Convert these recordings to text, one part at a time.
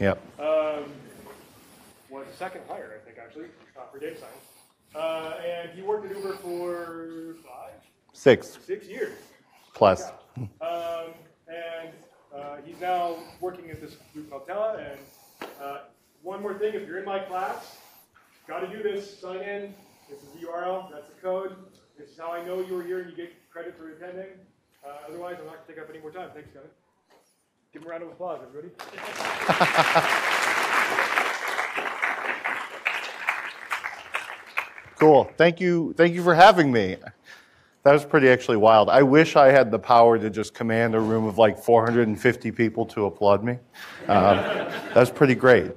Yep. Um, was second hire, I think, actually, uh, for data science. Uh, and he worked at Uber for five, Six six years. plus. Um, and uh, he's now working at this group called Tala. And uh, one more thing, if you're in my class, got to do this. Sign in. This is the URL. That's the code. This is how I know you were here and you get credit for attending. Uh, otherwise, I'm not going to take up any more time. Thanks, Kevin. Give him a round of applause, everybody. Cool. Thank you. Thank you for having me. That was pretty actually wild. I wish I had the power to just command a room of like 450 people to applaud me. Um, that's pretty great.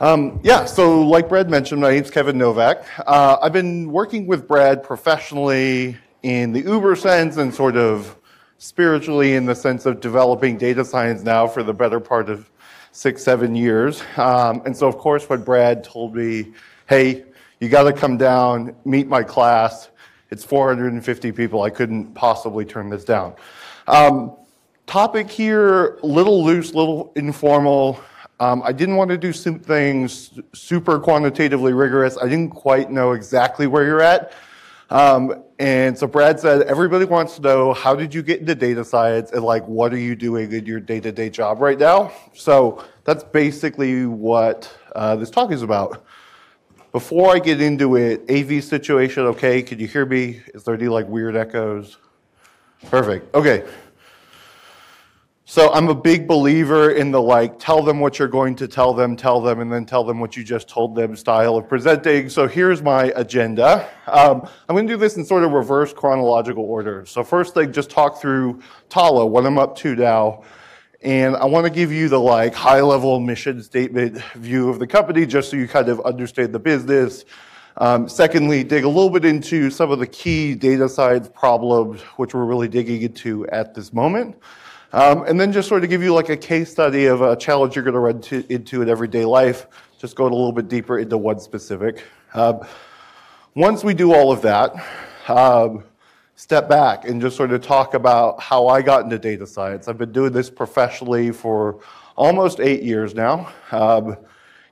Um, yeah, so like Brad mentioned, my name's Kevin Novak. Uh, I've been working with Brad professionally in the Uber sense and sort of spiritually in the sense of developing data science now for the better part of six, seven years. Um, and so, of course, when Brad told me, hey, you got to come down, meet my class, it's 450 people, I couldn't possibly turn this down. Um, topic here, little loose, little informal. Um, I didn't want to do some things super quantitatively rigorous. I didn't quite know exactly where you're at. Um, and so Brad said, everybody wants to know how did you get into data science and like what are you doing in your day-to-day job right now? So that's basically what uh, this talk is about. Before I get into it, AV situation, okay? Can you hear me? Is there any like weird echoes? Perfect. Okay. So I'm a big believer in the like, tell them what you're going to tell them, tell them, and then tell them what you just told them style of presenting. So here's my agenda. Um, I'm going to do this in sort of reverse chronological order. So first thing, just talk through Tala, what I'm up to now. And I want to give you the like high level mission statement view of the company just so you kind of understand the business. Um, secondly, dig a little bit into some of the key data science problems which we're really digging into at this moment. Um, and then just sort of give you like a case study of a challenge you're going to run to, into in everyday life, just going a little bit deeper into one specific. Um, once we do all of that, um, step back and just sort of talk about how I got into data science. I've been doing this professionally for almost eight years now. Um,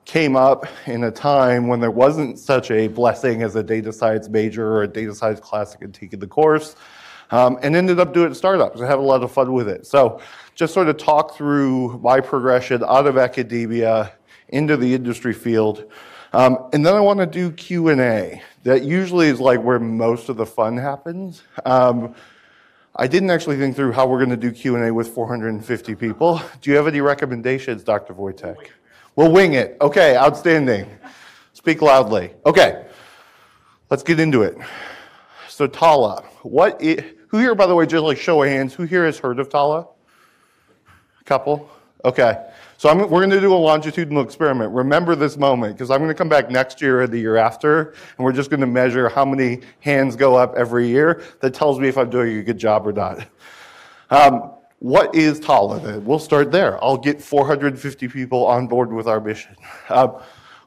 came up in a time when there wasn't such a blessing as a data science major or a data science class and taking the course um, and ended up doing startups and had a lot of fun with it. So just sort of talk through my progression out of academia into the industry field. Um, and then I want to do Q&A. That usually is like where most of the fun happens. Um, I didn't actually think through how we're going to do Q&A with 450 people. Do you have any recommendations, Dr. Voytek? We'll wing it. Okay, outstanding. Speak loudly. Okay, let's get into it. So Tala, what is, who here, by the way, just like show of hands, who here has heard of Tala? A couple? Okay. So I'm, we're going to do a longitudinal experiment. Remember this moment because I'm going to come back next year or the year after, and we're just going to measure how many hands go up every year. That tells me if I'm doing a good job or not. Um, what is Tala then? We'll start there. I'll get 450 people on board with our mission. Uh,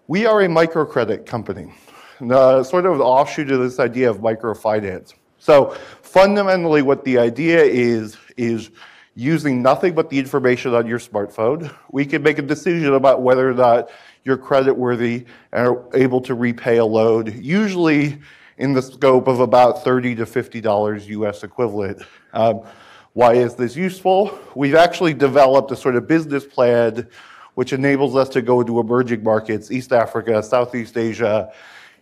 we are a microcredit company, uh, sort of the offshoot of this idea of microfinance. So fundamentally what the idea is, is using nothing but the information on your smartphone, we can make a decision about whether or not you're creditworthy and are able to repay a loan, usually in the scope of about 30 to $50 US equivalent. Um, why is this useful? We've actually developed a sort of business plan which enables us to go into emerging markets, East Africa, Southeast Asia,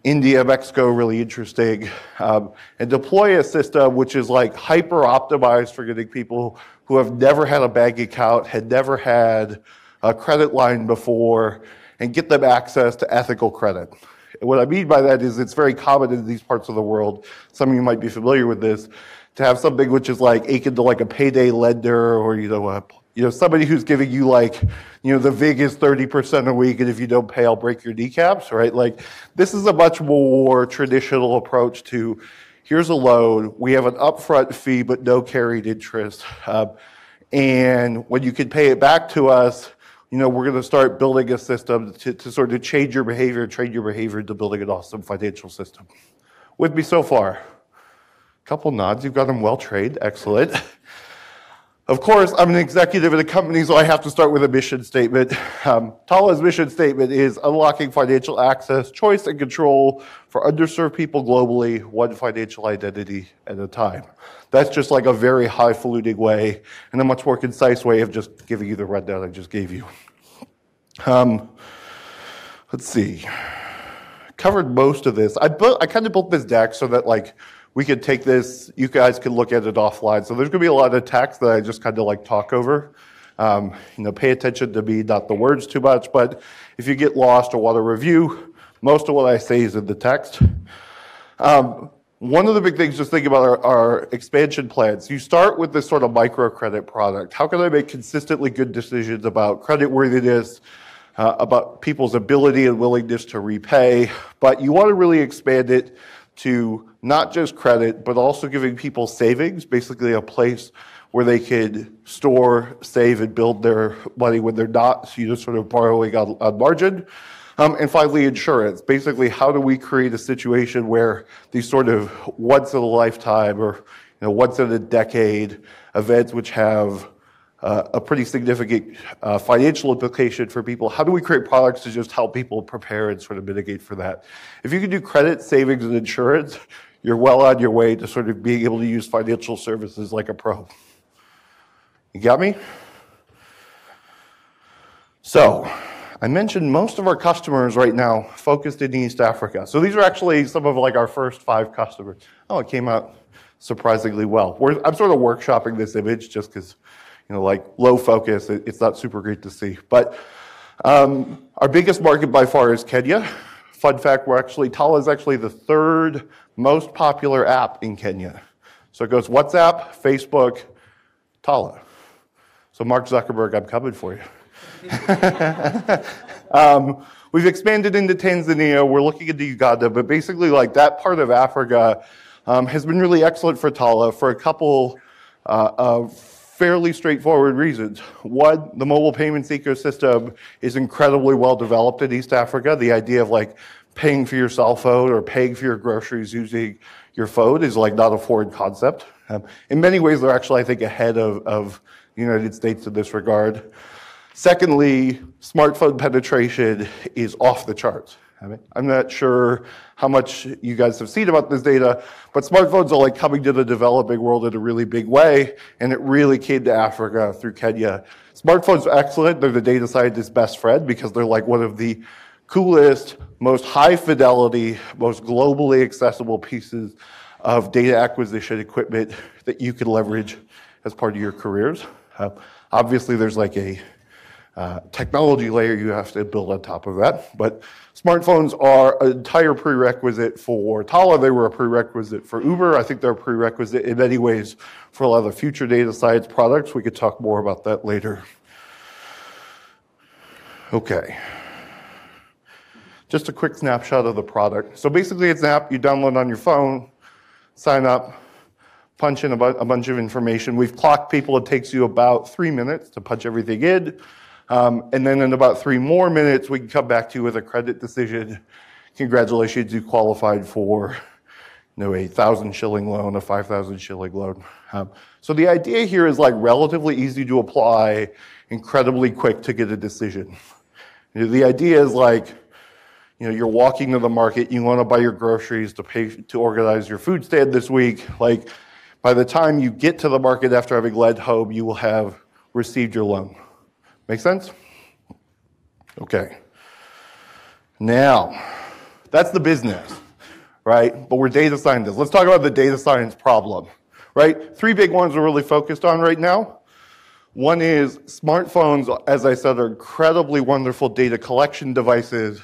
India, Mexico, really interesting, um, and deploy a system which is like hyper optimized for getting people who have never had a bank account, had never had a credit line before, and get them access to ethical credit. And what I mean by that is it's very common in these parts of the world, some of you might be familiar with this, to have something which is like akin to like a payday lender or, you know, a you know, somebody who's giving you like, you know, the VIG is 30% a week, and if you don't pay, I'll break your kneecaps, right? Like, this is a much more traditional approach to here's a loan, we have an upfront fee, but no carried interest. Uh, and when you can pay it back to us, you know, we're going to start building a system to, to sort of change your behavior, train your behavior into building an awesome financial system. With me so far? A couple nods, you've got them well trained, excellent. Of course, I'm an executive at a company, so I have to start with a mission statement. Um, Tala's mission statement is unlocking financial access, choice, and control for underserved people globally, one financial identity at a time. That's just like a very highfalutin way and a much more concise way of just giving you the rundown I just gave you. Um, let's see. Covered most of this. I, built, I kind of built this deck so that like we could take this, you guys could look at it offline. So there's going to be a lot of text that I just kind of like talk over. Um, you know, pay attention to me, not the words too much, but if you get lost or want to review, most of what I say is in the text. Um, one of the big things, just think about our, our, expansion plans. You start with this sort of microcredit product. How can I make consistently good decisions about credit worthiness, uh, about people's ability and willingness to repay? But you want to really expand it to not just credit, but also giving people savings, basically a place where they could store, save, and build their money when they're not, so you're just sort of borrowing on, on margin. Um, and finally, insurance. Basically, how do we create a situation where these sort of once in a lifetime or you know, once in a decade events which have uh, a pretty significant uh, financial implication for people. How do we create products to just help people prepare and sort of mitigate for that? If you can do credit, savings, and insurance, you're well on your way to sort of being able to use financial services like a pro. You got me? So, I mentioned most of our customers right now focused in East Africa. So these are actually some of like our first five customers. Oh, it came out surprisingly well. We're, I'm sort of workshopping this image just because you know, like low focus. It, it's not super great to see. But um, our biggest market by far is Kenya. Fun fact, we're actually, Tala is actually the third most popular app in Kenya. So it goes WhatsApp, Facebook, Tala. So Mark Zuckerberg, I'm coming for you. um, we've expanded into Tanzania. We're looking into Uganda, but basically, like that part of Africa um, has been really excellent for Tala for a couple uh, of fairly straightforward reasons. One, the mobile payments ecosystem is incredibly well developed in East Africa. The idea of like paying for your cell phone or paying for your groceries using your phone is like not a foreign concept. Um, in many ways, they're actually, I think, ahead of, of the United States in this regard. Secondly, smartphone penetration is off the charts. I'm not sure how much you guys have seen about this data, but smartphones are like coming to the developing world in a really big way, and it really came to Africa through Kenya. Smartphones are excellent. They're the data scientist's best friend because they're like one of the coolest, most high fidelity, most globally accessible pieces of data acquisition equipment that you can leverage as part of your careers. Uh, obviously, there's like a uh, technology layer you have to build on top of that. But smartphones are an entire prerequisite for Tala. They were a prerequisite for Uber. I think they're a prerequisite in many ways for a lot of the future data science products. We could talk more about that later. Okay. Just a quick snapshot of the product. So basically, it's an app you download on your phone, sign up, punch in a, bu- a bunch of information. We've clocked people. It takes you about three minutes to punch everything in. Um, and then in about three more minutes, we can come back to you with a credit decision. Congratulations, you qualified for you know, a thousand shilling loan, a 5,000 shilling loan. Um, so the idea here is like relatively easy to apply, incredibly quick to get a decision. You know, the idea is like, you know, you're walking to the market, you want to buy your groceries to pay to organize your food stand this week. Like, by the time you get to the market after having led home, you will have received your loan. Make sense? Okay. Now, that's the business, right? But we're data scientists. Let's talk about the data science problem, right? Three big ones we're really focused on right now. One is smartphones, as I said, are incredibly wonderful data collection devices,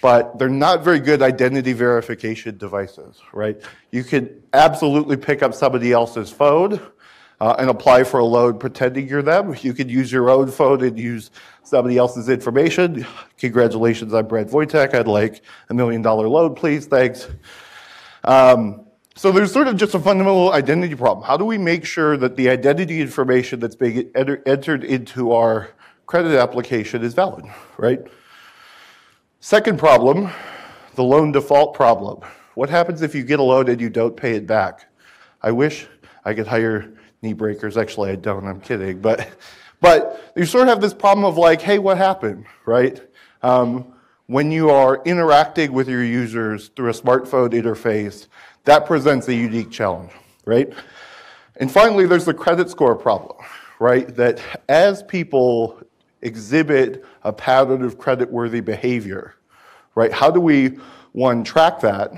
but they're not very good identity verification devices, right? You could absolutely pick up somebody else's phone uh, and apply for a loan pretending you're them. You could use your own phone and use somebody else's information. Congratulations, I'm Brad Voytek. I'd like a million dollar loan, please. Thanks. Um, so there's sort of just a fundamental identity problem. How do we make sure that the identity information that's being enter- entered into our credit application is valid, right? Second problem, the loan default problem. What happens if you get a loan and you don't pay it back? I wish I could hire knee breakers. Actually, I don't. I'm kidding. But, but you sort of have this problem of like, hey, what happened, right? Um, when you are interacting with your users through a smartphone interface, that presents a unique challenge, right? And finally, there's the credit score problem, right? That as people exhibit a pattern of creditworthy behavior, right? How do we, one, track that?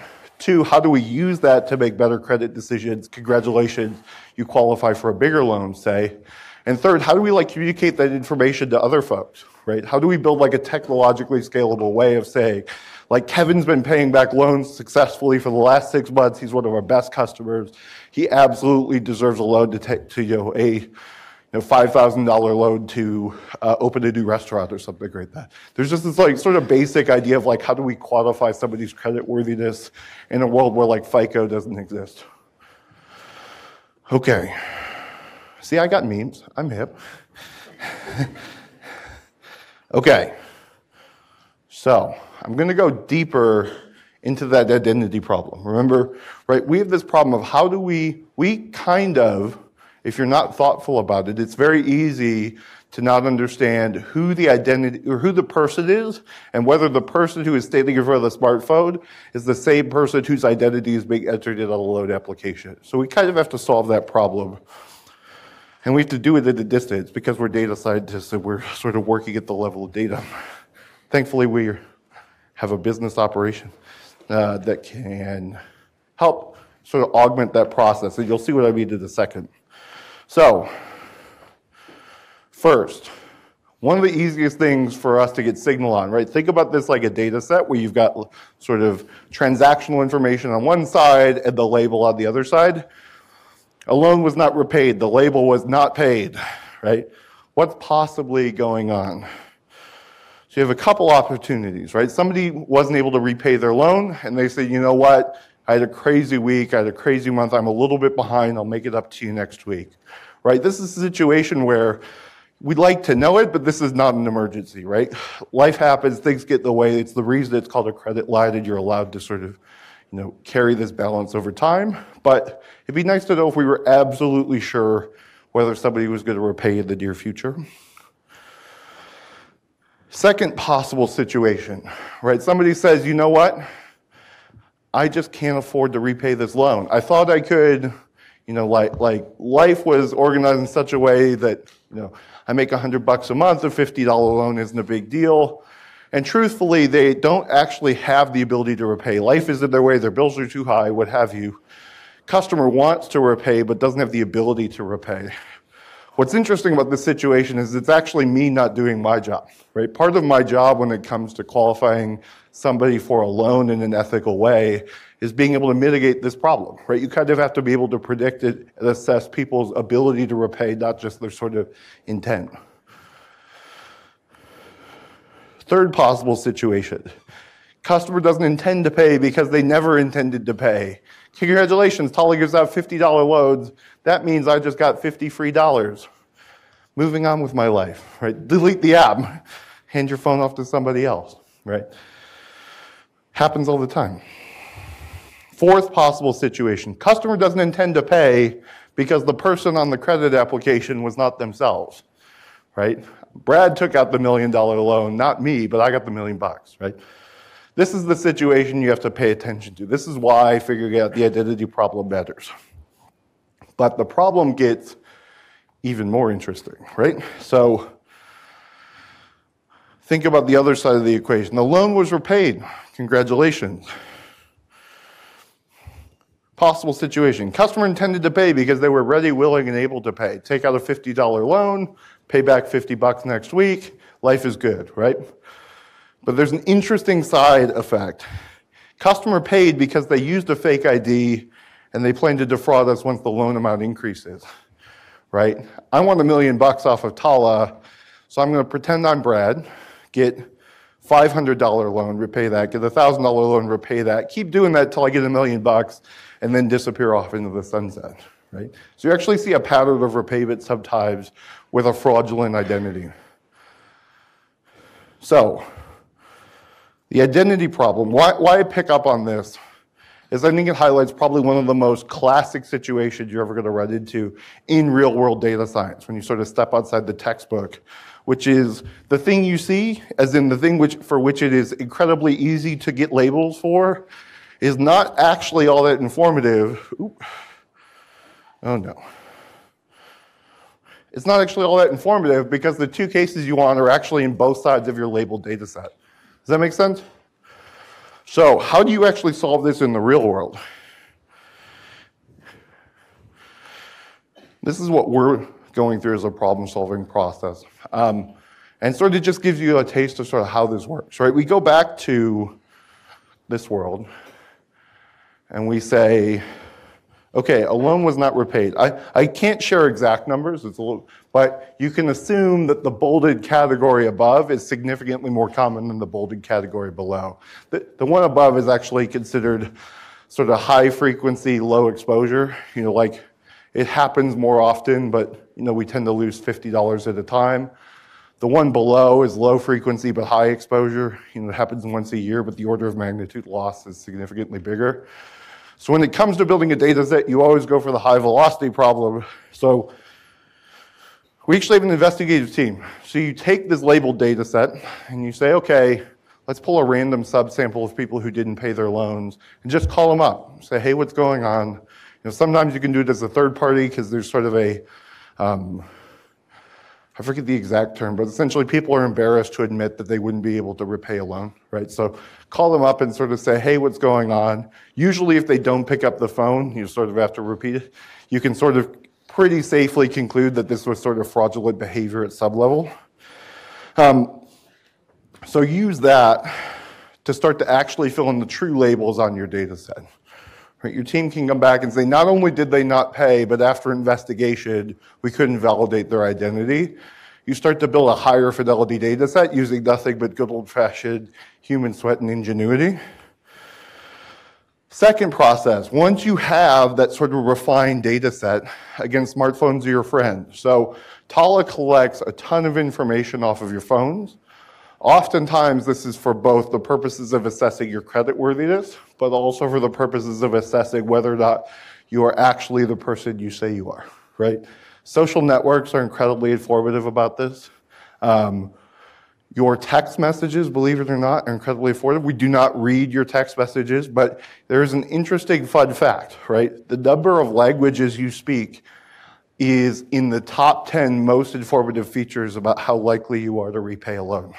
Two, how do we use that to make better credit decisions? Congratulations, you qualify for a bigger loan, say. And third, how do we like communicate that information to other folks, right? How do we build like a technologically scalable way of saying, like Kevin's been paying back loans successfully for the last six months. He's one of our best customers. He absolutely deserves a loan to take to you know a know, $5,000 loan to uh, open a new restaurant or something like that. There's just this like sort of basic idea of like how do we quantify somebody's credit worthiness in a world where like FICO doesn't exist. Okay. See, I got memes. I'm hip. okay. So, I'm going to go deeper into that identity problem. Remember, right, we have this problem of how do we, we kind of, if you're not thoughtful about it, it's very easy to not understand who the identity or who the person is and whether the person who is standing in front of the smartphone is the same person whose identity is being entered in a loan application. So we kind of have to solve that problem. And we have to do it at a distance because we're data scientists and we're sort of working at the level of data. Thankfully, we have a business operation uh, that can help sort of augment that process. And you'll see what I mean in a second. So, first, one of the easiest things for us to get signal on, right? Think about this like a data set where you've got sort of transactional information on one side and the label on the other side. A loan was not repaid, the label was not paid, right? What's possibly going on? So you have a couple opportunities, right? Somebody wasn't able to repay their loan and they say, you know what? I had a crazy week, I had a crazy month, I'm a little bit behind, I'll make it up to you next week, right? This is a situation where we'd like to know it, but this is not an emergency, right? Life happens, things get in the way. It's the reason it's called a credit line, and you're allowed to sort of, you know, carry this balance over time. But it'd be nice to know if we were absolutely sure whether somebody was going to repay in the near future. Second possible situation, right? Somebody says, you know what? I just can't afford to repay this loan. I thought I could, you know, like, like life was organized in such a way that, you know, I make hundred bucks a month, a $50 loan isn't a big deal. And truthfully, they don't actually have the ability to repay. Life is in their way, their bills are too high, what have you. Customer wants to repay, but doesn't have the ability to repay. What's interesting about this situation is it's actually me not doing my job, right? Part of my job when it comes to qualifying somebody for a loan in an ethical way is being able to mitigate this problem, right? You kind of have to be able to predict it and assess people's ability to repay, not just their sort of intent. Third possible situation. Customer doesn't intend to pay because they never intended to pay. Congratulations, Tala gives out $50 loads. That means I just got 50 free dollars. Moving on with my life, right? Delete the app. Hand your phone off to somebody else, right? Happens all the time. Fourth possible situation. Customer doesn't intend to pay because the person on the credit application was not themselves, right? Brad took out the million dollar loan, not me, but I got the million bucks, right? This is the situation you have to pay attention to. This is why figuring out the identity problem matters. But the problem gets even more interesting, right? So think about the other side of the equation. The loan was repaid. Congratulations. Possible situation. Customer intended to pay because they were ready, willing, and able to pay. Take out a $50 loan, pay back 50 bucks next week. Life is good, right? But there's an interesting side effect. Customer paid because they used a fake ID and they plan to defraud us once the loan amount increases, right? I want a million bucks off of Tala, so I'm going to pretend I'm Brad, get $500 loan, repay that, get a $1,000 loan, repay that, keep doing that till I get a million bucks, and then disappear off into the sunset, right? So you actually see a pattern of repayment sometimes with a fraudulent identity. So, the identity problem, why, why pick up on this is I think it highlights probably one of the most classic situations you're ever going to run into in real world data science when you sort of step outside the textbook, which is the thing you see, as in the thing which, for which it is incredibly easy to get labels for, is not actually all that informative. Oop. Oh no. It's not actually all that informative because the two cases you want are actually in both sides of your labeled data set. Does that make sense? So, how do you actually solve this in the real world? This is what we're going through as a problem solving process. Um, and sort of just gives you a taste of sort of how this works, right? We go back to this world and we say, okay, a loan was not repaid. I, I can't share exact numbers, it's a little, but you can assume that the bolded category above is significantly more common than the bolded category below. The, the one above is actually considered sort of high frequency, low exposure. You know, like it happens more often, but you know, we tend to lose $50 at a time. The one below is low frequency but high exposure. You know, it happens once a year, but the order of magnitude loss is significantly bigger. So when it comes to building a data set, you always go for the high velocity problem. So we actually have an investigative team. So you take this labeled data set and you say, okay, let's pull a random subsample of people who didn't pay their loans and just call them up. Say, hey, what's going on? You know, sometimes you can do it as a third party because there's sort of a um, I forget the exact term, but essentially people are embarrassed to admit that they wouldn't be able to repay a loan, right? So call them up and sort of say, hey, what's going on? Usually, if they don't pick up the phone, you sort of have to repeat it. You can sort of pretty safely conclude that this was sort of fraudulent behavior at sublevel. Um, so use that to start to actually fill in the true labels on your data set. Right? Your team can come back and say, not only did they not pay, but after investigation, we couldn't validate their identity. You start to build a higher fidelity data set using nothing but good old fashioned human sweat and ingenuity. Second process, once you have that sort of refined data set, again, smartphones are your friend. So Tala collects a ton of information off of your phones. Oftentimes, this is for both the purposes of assessing your creditworthiness, but also for the purposes of assessing whether or not you are actually the person you say you are, right? Social networks are incredibly informative about this. Um, your text messages, believe it or not, are incredibly informative. We do not read your text messages, but there's an interesting fun fact, right? The number of languages you speak is in the top 10 most informative features about how likely you are to repay a loan.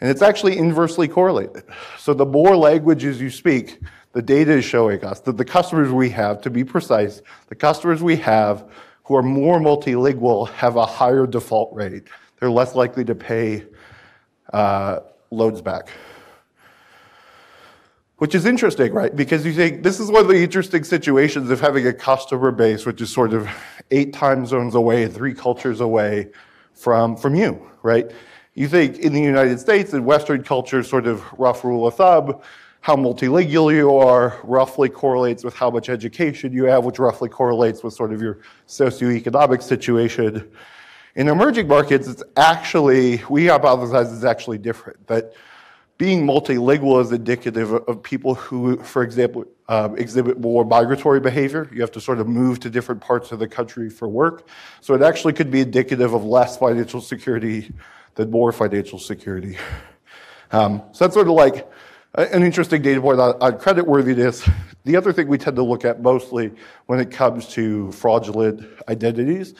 And it's actually inversely correlated. So the more languages you speak, the data is showing us that the customers we have, to be precise, the customers we have who are more multilingual have a higher default rate. They're less likely to pay uh, loads back. Which is interesting, right? Because you think this is one of the interesting situations of having a customer base which is sort of eight time zones away, three cultures away from, from you, right? You think in the United States, in Western culture, sort of rough rule of thumb, how multilingual you are roughly correlates with how much education you have, which roughly correlates with sort of your socioeconomic situation. In emerging markets, it's actually, we hypothesize it's actually different. That being multilingual is indicative of people who, for example, um, exhibit more migratory behavior. You have to sort of move to different parts of the country for work. So it actually could be indicative of less financial security than more financial security. Um, so that's sort of like an interesting data point on, on creditworthiness. The other thing we tend to look at mostly when it comes to fraudulent identities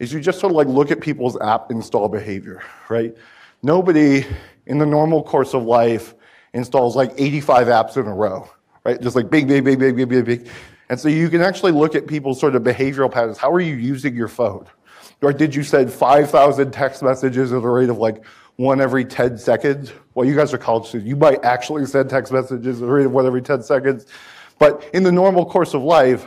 is you just sort of like look at people's app install behavior, right? Nobody in the normal course of life installs like 85 apps in a row, right? Just like big, big, big, big, big, big, big. And so you can actually look at people's sort of behavioral patterns. How are you using your phone? Or did you send 5,000 text messages at a rate of like one every 10 seconds? Well, you guys are college students. You might actually send text messages at a rate of one every 10 seconds. But in the normal course of life,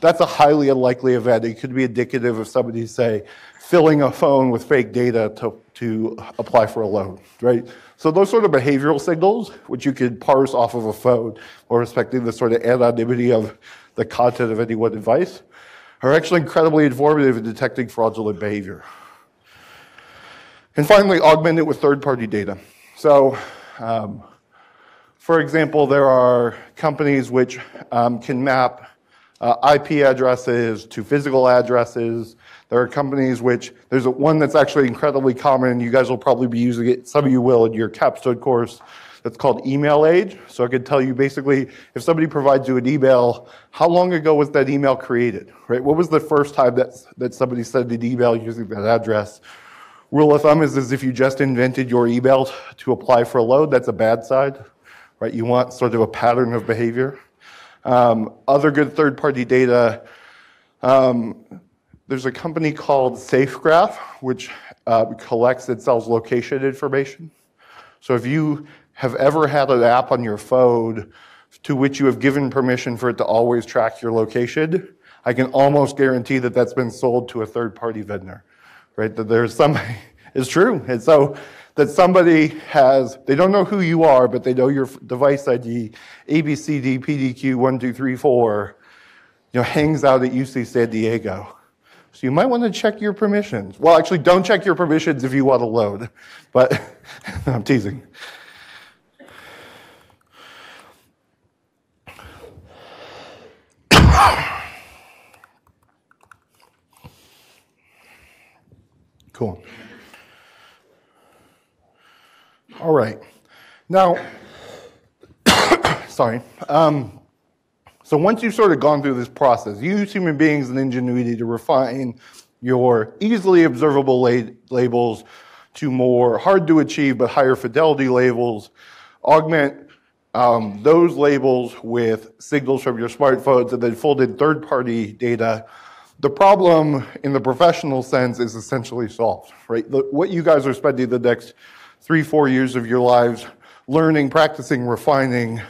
that's a highly unlikely event. It could be indicative of somebody, say, filling a phone with fake data to, to apply for a loan, right? So those sort of behavioral signals, which you can parse off of a phone, or respecting the sort of anonymity of the content of any one device, are actually incredibly informative in detecting fraudulent behavior. And finally, augment it with third party data. So, um, For example, there are companies which um, can map uh, IP addresses to physical addresses. There are companies which, there's one that's actually incredibly common, you guys will probably be using it, some of you will in your capstone course, that's called Emailage. So I could tell you basically, if somebody provides you an email, how long ago was that email created, right? What was the first time that, that somebody sent an email using that address? Rule of thumb is, is if you just invented your email to apply for a load, that's a bad side, right? You want sort of a pattern of behavior. Um, other good third-party data, um, there's a company called SafeGraph, which uh, collects and sells location information. So if you have ever had an app on your phone to which you have given permission for it to always track your location, I can almost guarantee that that's been sold to a third-party vendor, right? That there's somebody, it's true. And so that somebody has, they don't know who you are, but they know your device ID, ABCD, PDQ, 1234, you know, hangs out at UC San Diego. So you might want to check your permissions. Well, actually, don't check your permissions if you want to load, but I'm teasing. Cool. All right. Now, sorry. Um, so once you've sort of gone through this process, use human beings and ingenuity to refine your easily observable la- labels to more hard to achieve but higher fidelity labels, augment um, those labels with signals from your smartphones, and then fold in third party data the problem in the professional sense is essentially solved, right? The, what you guys are spending the next three, four years of your lives learning, practicing, refining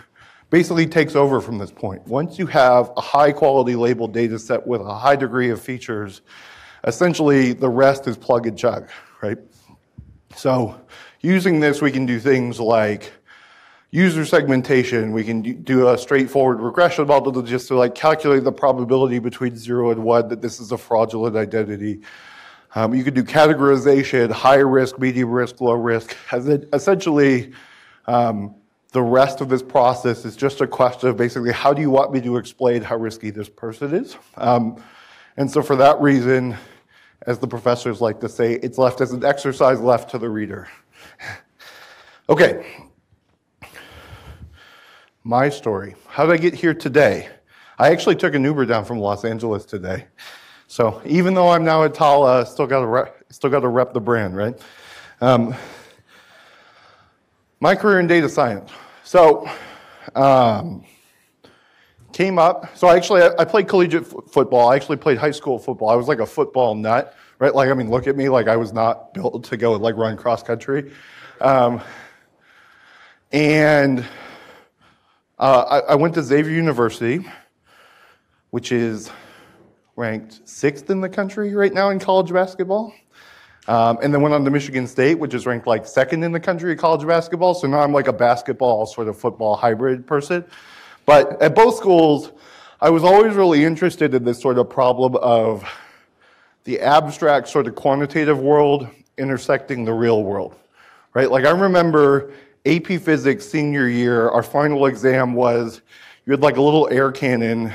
basically takes over from this point. Once you have a high quality labeled data set with a high degree of features, essentially the rest is plug and chug, right? So using this, we can do things like user segmentation, we can do a straightforward regression model just to like calculate the probability between zero and one that this is a fraudulent identity. Um, you can do categorization, high risk, medium risk, low risk. As essentially, um, the rest of this process is just a question of basically how do you want me to explain how risky this person is? Um, and so for that reason, as the professors like to say, it's left as an exercise left to the reader. okay, my story. How did I get here today? I actually took an Uber down from Los Angeles today. So even though I'm now at Tala, still got to still got to rep the brand, right? Um, my career in data science. So um, came up. So I actually I played collegiate f- football. I actually played high school football. I was like a football nut, right? Like I mean, look at me. Like I was not built to go like run cross country. Um, and uh, I, I, went to Xavier University, which is ranked sixth in the country right now in college basketball. Um, and then went on to Michigan State, which is ranked like second in the country in college basketball. So now I'm like a basketball sort of football hybrid person. But at both schools, I was always really interested in this sort of problem of the abstract sort of quantitative world intersecting the real world, right? Like I remember AP Physics senior year, our final exam was you had like a little air cannon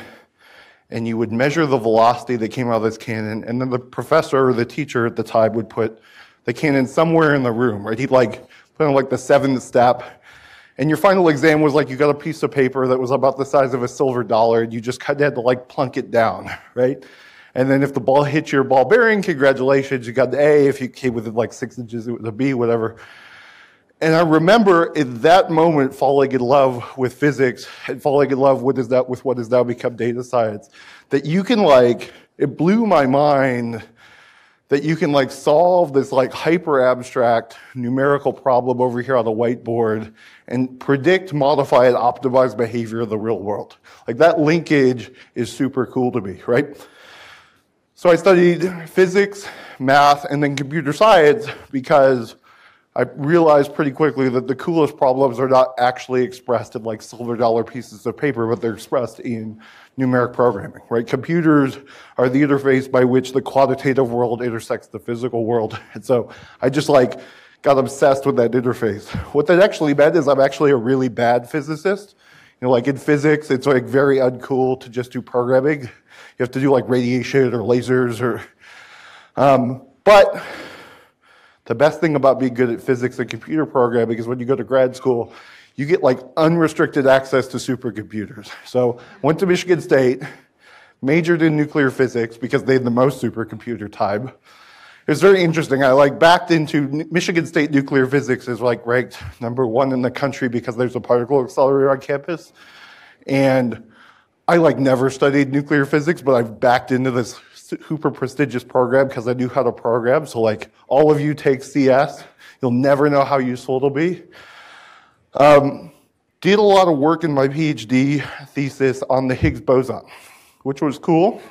and you would measure the velocity that came out of this cannon, and then the professor or the teacher at the time would put the cannon somewhere in the room, right? He'd like put on like the seventh step. And your final exam was like you got a piece of paper that was about the size of a silver dollar, and you just had to like plunk it down, right? And then if the ball hit your ball bearing, congratulations, you got the A. If you came within like six inches, it was a B, whatever. And I remember in that moment falling in love with physics and falling in love with, that, with what has now become data science. That you can like, it blew my mind that you can like solve this like hyper abstract numerical problem over here on the whiteboard and predict, modify, and optimize behavior in the real world. Like that linkage is super cool to me, right? So I studied physics, math, and then computer science because I realized pretty quickly that the coolest problems are not actually expressed in like silver dollar pieces of paper, but they're expressed in numeric programming, right? Computers are the interface by which the quantitative world intersects the physical world. And so I just like got obsessed with that interface. What that actually meant is I'm actually a really bad physicist. You know, like in physics, it's like very uncool to just do programming. You have to do like radiation or lasers or. Um, but the best thing about being good at physics and computer programming is when you go to grad school, you get like unrestricted access to supercomputers. So went to Michigan State, majored in nuclear physics because they had the most supercomputer time. It was very interesting. I like backed into Michigan State nuclear physics is like ranked number one in the country because there's a particle accelerator on campus. And I like never studied nuclear physics, but I've backed into this super prestigious program because I knew how to program. So like all of you take CS, you'll never know how useful it'll be. Um, did a lot of work in my PhD thesis on the Higgs boson, which was cool.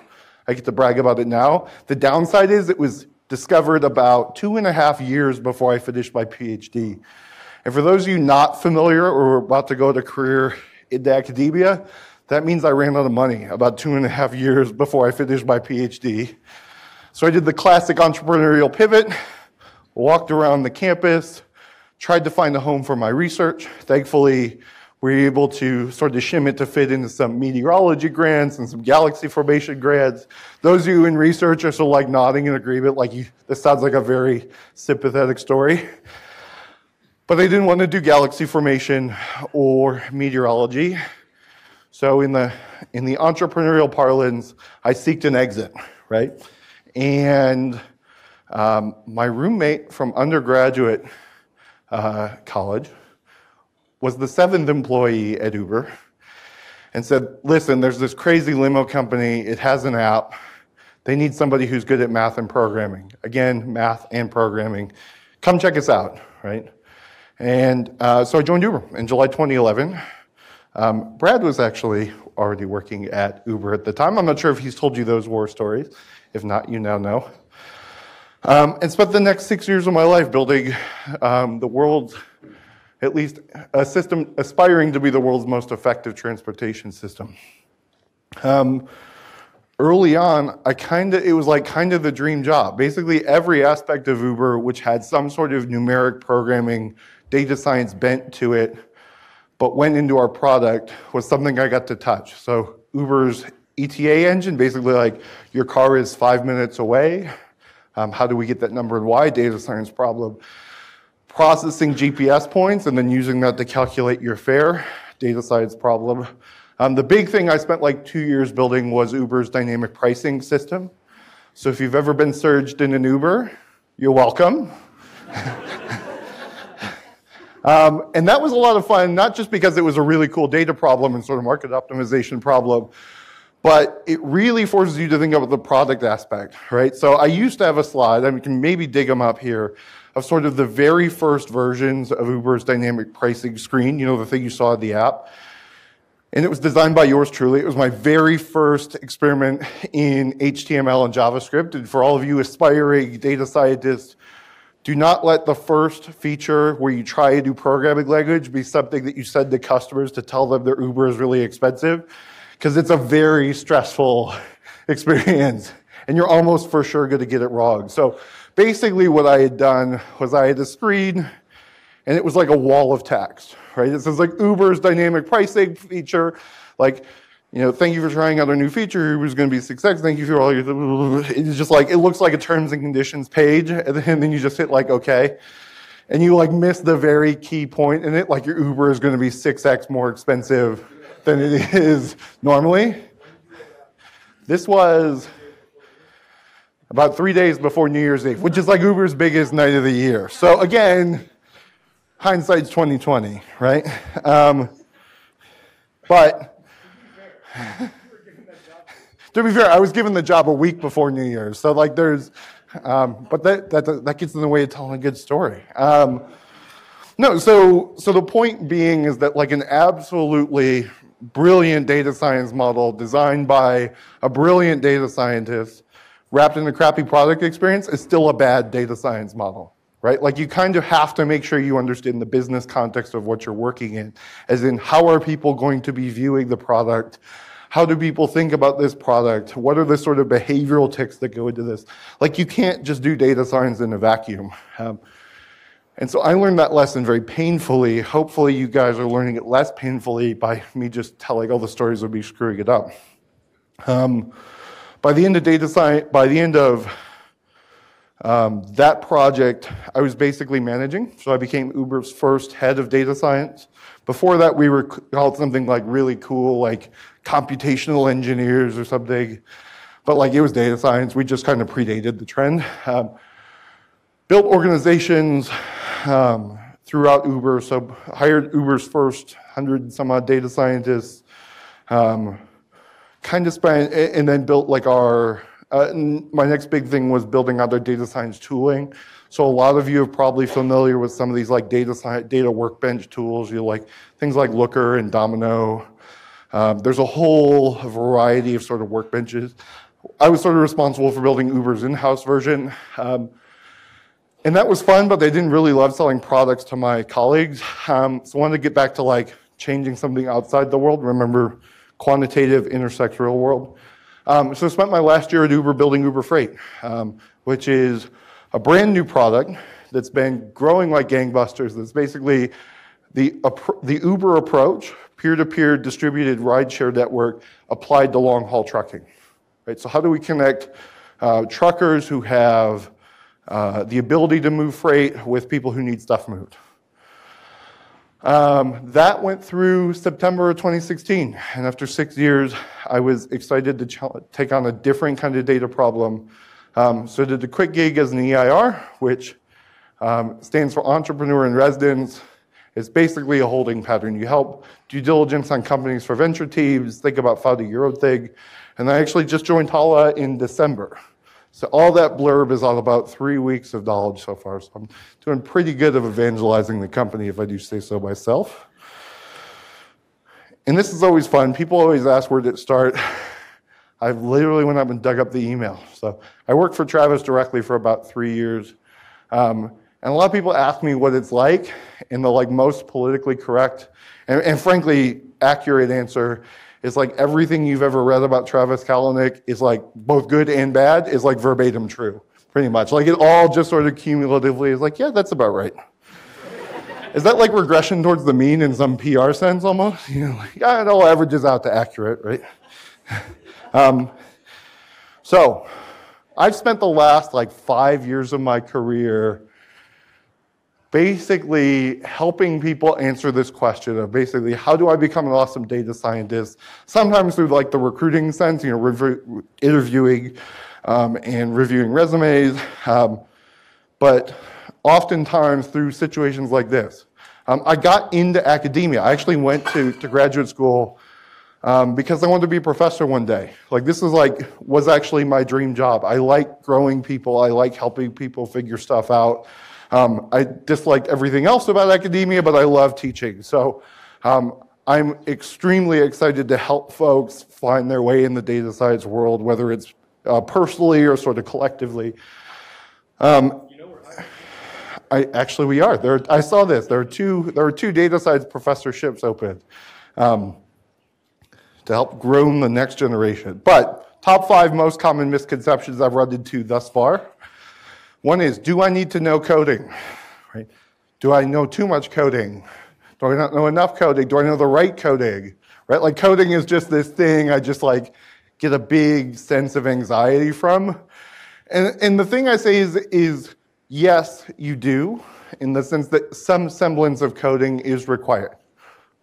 I get to brag about it now. The downside is it was discovered about two and a half years before I finished my PhD. And for those of you not familiar or about to go to career into academia, that means I ran out of money about two and a half years before I finished my PhD. So I did the classic entrepreneurial pivot, walked around the campus, tried to find a home for my research. Thankfully, we were able to sort of shim it to fit into some meteorology grants and some galaxy formation grants. Those of you in research are sort of like nodding in agreement, like you, this sounds like a very sympathetic story. But I didn't want to do galaxy formation or meteorology. So in the in the entrepreneurial parlance, I seeked an exit, right? And um, my roommate from undergraduate uh, college, was the seventh employee at Uber, and said, Listen, there's this crazy limo company, it has an app. They need somebody who's good at math and programming. Again, math and programming. Come check us out, right? And uh, so I joined Uber in July 2011. Um, Brad was actually already working at Uber at the time. I'm not sure if he's told you those war stories. If not, you now know. Um, and spent the next six years of my life building um, the world's, at least a system aspiring to be the world's most effective transportation system. Um, early on, I kind of it was like kind of the dream job. Basically, every aspect of Uber, which had some sort of numeric programming, data science bent to it, but went into our product, was something I got to touch. So Uber's ETA engine, basically like your car is five minutes away um, how do we get that number and why? Data science problem. Processing GPS points and then using that to calculate your fare. Data science problem. Um, the big thing I spent like two years building was Uber's dynamic pricing system. So if you've ever been surged in an Uber, you're welcome. um, and that was a lot of fun, not just because it was a really cool data problem and sort of market optimization problem, but it really forces you to think about the product aspect, right? So I used to have a slide, I can maybe dig them up here, of sort of the very first versions of Uber's dynamic pricing screen, you know, the thing you saw in the app. And it was designed by yours truly. It was my very first experiment in HTML and JavaScript. And for all of you aspiring data scientists, do not let the first feature where you try a new programming language be something that you send to customers to tell them their Uber is really expensive because it's a very stressful experience and you're almost for sure going to get it wrong. So basically, what I had done was I had a screen and it was like a wall of text, right? It says like Uber's dynamic pricing feature, like, you know, thank you for trying out our new feature. Uber's going to be success. Thank you for all your. It's just like it looks like a terms and conditions page, and then you just hit like OK, and you like miss the very key point in it. Like your Uber is going to be six x more expensive than it is normally. This was about three days before New Year's Eve, which is like Uber's biggest night of the year. So again, hindsight's 2020, right? Um, but to be fair, I was given the job a week before New Year's, so like there's, um, but that, that that gets in the way of telling a good story. Um, no, so so the point being is that like an absolutely brilliant data science model designed by a brilliant data scientist wrapped in a crappy product experience is still a bad data science model, right? Like you kind of have to make sure you understand the business context of what you're working in, as in how are people going to be viewing the product? How do people think about this product? What are the sort of behavioral ticks that go into this? Like you can't just do data science in a vacuum. Um, And so I learned that lesson very painfully. Hopefully, you guys are learning it less painfully by me just telling all the stories of me screwing it up. Um, by the end of data science, by the end of um, that project, I was basically managing. So I became Uber's first head of data science. Before that, we were called something like really cool, like computational engineers or something. But like it was data science, we just kind of predated the trend. Um, built organizations um, throughout Uber, so hired Uber's first hundred and some odd data scientists. Um, kind of spent, and then built like our uh, my next big thing was building out our data science tooling. So a lot of you are probably familiar with some of these like data science, data workbench tools. You like things like Looker and Domino. Um, there's a whole variety of sort of workbenches. I was sort of responsible for building Uber's in-house version. Um, and that was fun, but they didn't really love selling products to my colleagues. Um, so I wanted to get back to like changing something outside the world. Remember, quantitative intersects real world. Um, so I spent my last year at Uber building Uber Freight, um, which is a brand new product that's been growing like gangbusters. That's basically the, the Uber approach, peer-to-peer distributed rideshare network applied to long-haul trucking. Right? So how do we connect uh, truckers who have uh, the ability to move freight with people who need stuff moved? Um, that went through September of 2016, and after six years, I was excited to take on a different kind of data problem. Um, so I did a quick gig as an EIR, which um, stands for Entrepreneur in Residence. It's basically a holding pattern. You help due diligence on companies for venture teams, think about founding your own thing. And I actually just joined Tala in December. So all that blurb is all about three weeks of knowledge so far. So I'm doing pretty good of evangelizing the company, if I do say so myself. And this is always fun. People always ask where did it start. I literally went up and dug up the email. So I worked for Travis directly for about three years. Um, and a lot of people ask me what it's like, and the like most politically correct and, and frankly accurate answer is like everything you've ever read about Travis Kalanick is like both good and bad is like verbatim true, pretty much. Like it all just sort of cumulatively is like, yeah, that's about right. is that like regression towards the mean in some PR sense almost? You know, like, yeah, it all averages out to accurate, right? um, so I've spent the last like five years of my career basically helping people answer this question of basically how do I become an awesome data scientist? Sometimes through like the recruiting sense, you know, interviewing um, and reviewing resumes, um, but oftentimes through situations like this. Um, I got into academia. I actually went to, to graduate school um, because I wanted to be a professor one day. Like this is like was actually my dream job. I like growing people. I like helping people figure stuff out. Um, I disliked everything else about academia, but I love teaching. So um, I'm extremely excited to help folks find their way in the data science world, whether it's uh, personally or sort of collectively. Um, I, actually, we are. There, I saw this. There are two. There are two data science professorships open um, to help groom the next generation. But top five most common misconceptions I've run into thus far. One is, do I need to know coding? Right? Do I know too much coding? Do I not know enough coding? Do I know the right coding? Right? Like coding is just this thing I just like get a big sense of anxiety from. And, and the thing I say is, is yes, you do, in the sense that some semblance of coding is required,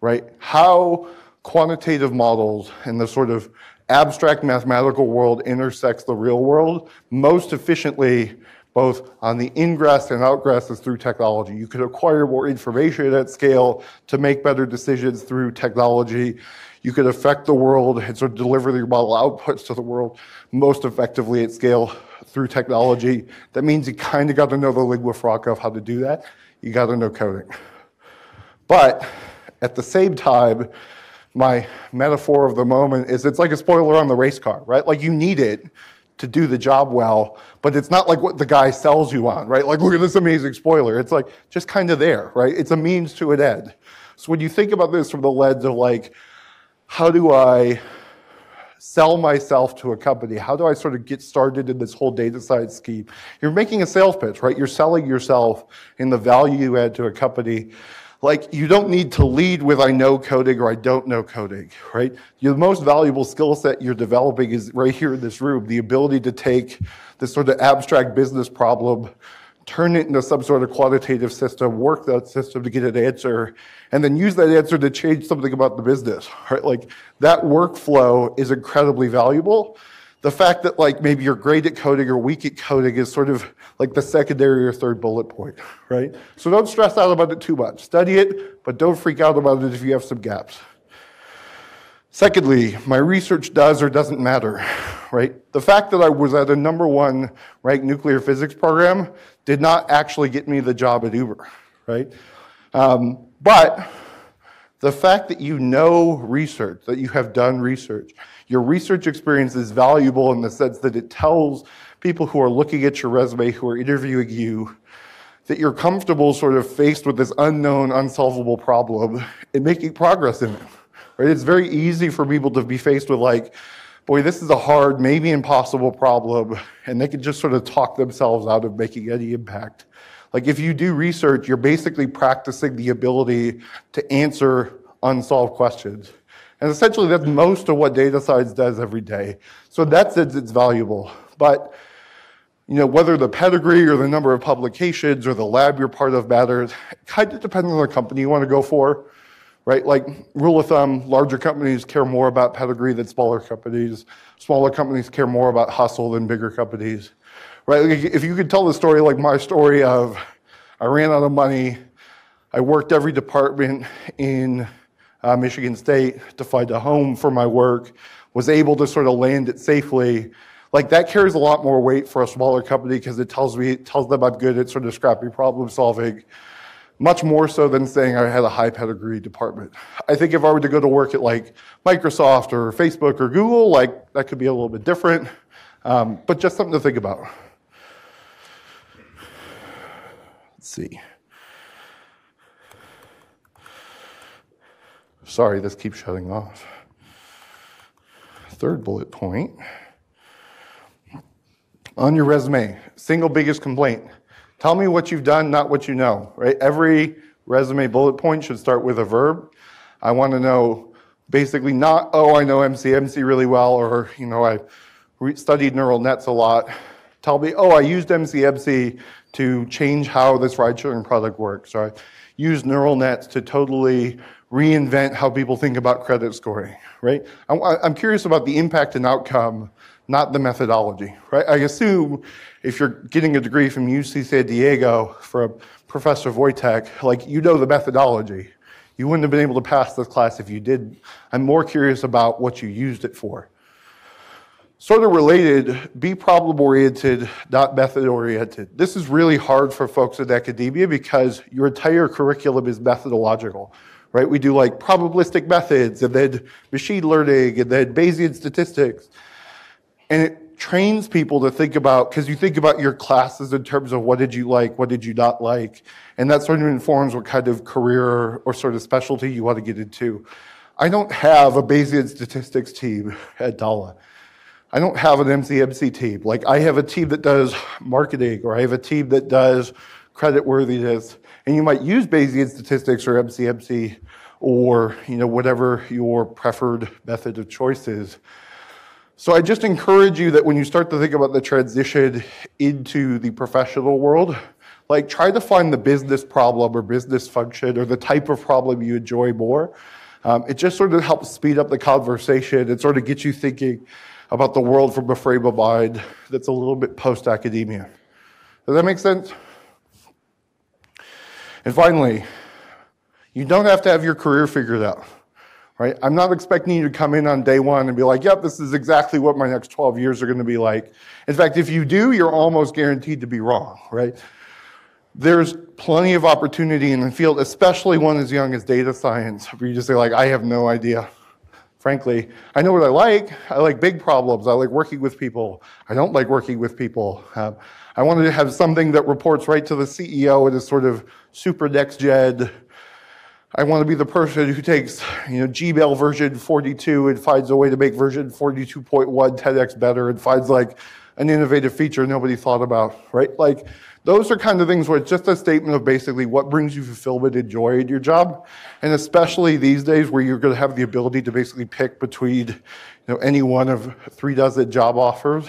right? How quantitative models and the sort of abstract mathematical world intersects the real world most efficiently both on the ingress and outgress through technology. You could acquire more information at scale to make better decisions through technology. You could affect the world and sort of deliver your model outputs to the world most effectively at scale through technology. That means you kind of got to know the lingua franca of how to do that. You got to know coding. But at the same time, my metaphor of the moment is it's like a spoiler on the race car, right? Like you need it to do the job well, but it's not like what the guy sells you on, right? Like, look at this amazing spoiler. It's like just kind of there, right? It's a means to an end. So when you think about this from the lens of like, how do I sell myself to a company? How do I sort of get started in this whole data science scheme? You're making a sales pitch, right? You're selling yourself in the value you add to a company. Like, you don't need to lead with I know coding or I don't know coding, right? Your most valuable skill set you're developing is right here in this room the ability to take this sort of abstract business problem turn it into some sort of quantitative system, work that system to get an answer, and then use that answer to change something about the business. Right? Like that workflow is incredibly valuable. The fact that like maybe you're great at coding or weak at coding is sort of like the secondary or third bullet point, right? So don't stress out about it too much. Study it, but don't freak out about it if you have some gaps. Secondly, my research does or doesn't matter, right? The fact that I was at a number one ranked nuclear physics program did not actually get me the job at Uber, right? Um, but the fact that you know research, that you have done research, your research experience is valuable in the sense that it tells people who are looking at your resume, who are interviewing you, that you're comfortable sort of faced with this unknown, unsolvable problem and making progress in it. Right? It's very easy for people to be faced with like, boy, this is a hard, maybe impossible problem, and they can just sort of talk themselves out of making any impact. Like if you do research, you're basically practicing the ability to answer unsolved questions. And essentially that's most of what data science does every day. So that sense, it's valuable. But you know, whether the pedigree or the number of publications or the lab you're part of matters, kind of depends on the company you want to go for right? Like rule of thumb, larger companies care more about pedigree than smaller companies. Smaller companies care more about hustle than bigger companies, right? Like if you could tell the story like my story of I ran out of money, I worked every department in uh, Michigan State to find a home for my work, was able to sort of land it safely. Like that carries a lot more weight for a smaller company because it tells me it tells them I'm good at sort of scrappy problem solving much more so than saying I had a high pedigree department. I think if I were to go to work at like Microsoft or Facebook or Google, like that could be a little bit different, um, but just something to think about. Let's see. Sorry, this keeps shutting off. Third bullet point. On your resume, single biggest complaint Tell me what you've done, not what you know, right? Every resume bullet point should start with a verb. I want to know basically not, oh, I know MCMC really well, or, you know, I studied neural nets a lot. Tell me, oh, I used MCMC to change how this ride sharing product works. Or I used neural nets to totally reinvent how people think about credit scoring, right? I'm curious about the impact and outcome not the methodology, right? I assume if you're getting a degree from UC San Diego from Professor Voytek, like you know the methodology. You wouldn't have been able to pass this class if you did. I'm more curious about what you used it for. Sort of related, be problem oriented, not method oriented. This is really hard for folks in academia because your entire curriculum is methodological, right? We do like probabilistic methods and then machine learning and then Bayesian statistics. And it trains people to think about, because you think about your classes in terms of what did you like, what did you not like, and that sort of informs what kind of career or sort of specialty you want to get into. I don't have a Bayesian statistics team at Tala. I don't have an MCMC team. Like I have a team that does marketing, or I have a team that does credit worthiness, and you might use Bayesian statistics or MCMC, or you know whatever your preferred method of choice is. So I just encourage you that when you start to think about the transition into the professional world, like try to find the business problem or business function or the type of problem you enjoy more. Um, it just sort of helps speed up the conversation and sort of get you thinking about the world from a frame of mind that's a little bit post academia. Does that make sense? And finally, you don't have to have your career figured out right? I'm not expecting you to come in on day one and be like, yep, this is exactly what my next 12 years are going to be like. In fact, if you do, you're almost guaranteed to be wrong, right? There's plenty of opportunity in the field, especially one as young as data science, where you just say, like, I have no idea. Frankly, I know what I like. I like big problems. I like working with people. I don't like working with people. Um, I wanted to have something that reports right to the CEO and is sort of super next gen I want to be the person who takes, you know, Gmail version 42 and finds a way to make version 42.1 10x better and finds like an innovative feature nobody thought about, right? Like those are kind of things where it's just a statement of basically what brings you fulfillment and joy in your job. And especially these days where you're going to have the ability to basically pick between, you know, any one of three dozen job offers.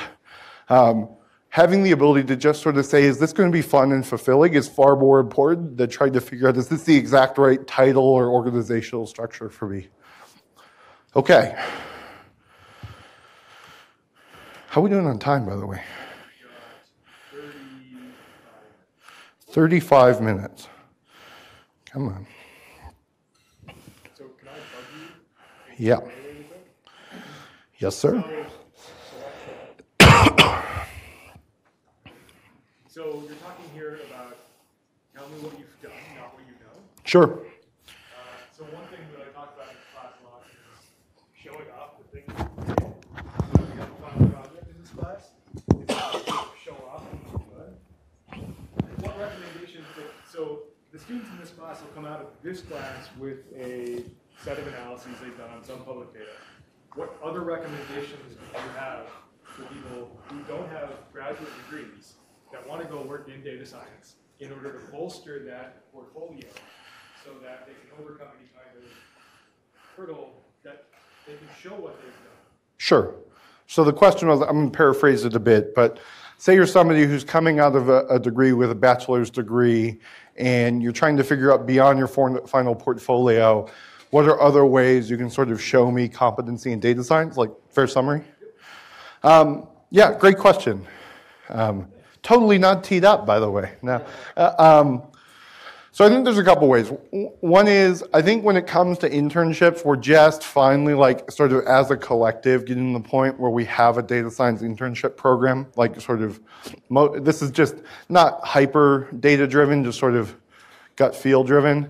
Um, having the ability to just sort of say, is this going to be fun and fulfilling is far more important than trying to figure out, is this the exact right title or organizational structure for me? Okay. How are we doing on time, by the way? 35 minutes. Come on. So can I bug you? Yeah. Yes, sir. So you're talking here about tell me what you've done, not what you know. Sure. Uh, so one thing that I talk about in class a lot is showing off the things you did. We have a final project in this class. It's show off and look good. What recommendations? That, so the students in this class will come out of this class with a set of analyses they've done on some public data. What other recommendations do you have for people who don't have graduate degrees that want to go work in data science in order to bolster that portfolio so that they can overcome any kind of hurdle that they can show what they've done. Sure. So the question was, I'm going to paraphrase it a bit, but say you're somebody who's coming out of a, a degree with a bachelor's degree and you're trying to figure out beyond your final portfolio, what are other ways you can sort of show me competency in data science? Like, fair summary? Um, yeah, great question. Um, Totally not teed up, by the way. No. Uh, um, so I think there's a couple ways. One is I think when it comes to internships, we're just finally like sort of as a collective getting to the point where we have a data science internship program. Like sort of, this is just not hyper data driven, just sort of gut feel driven.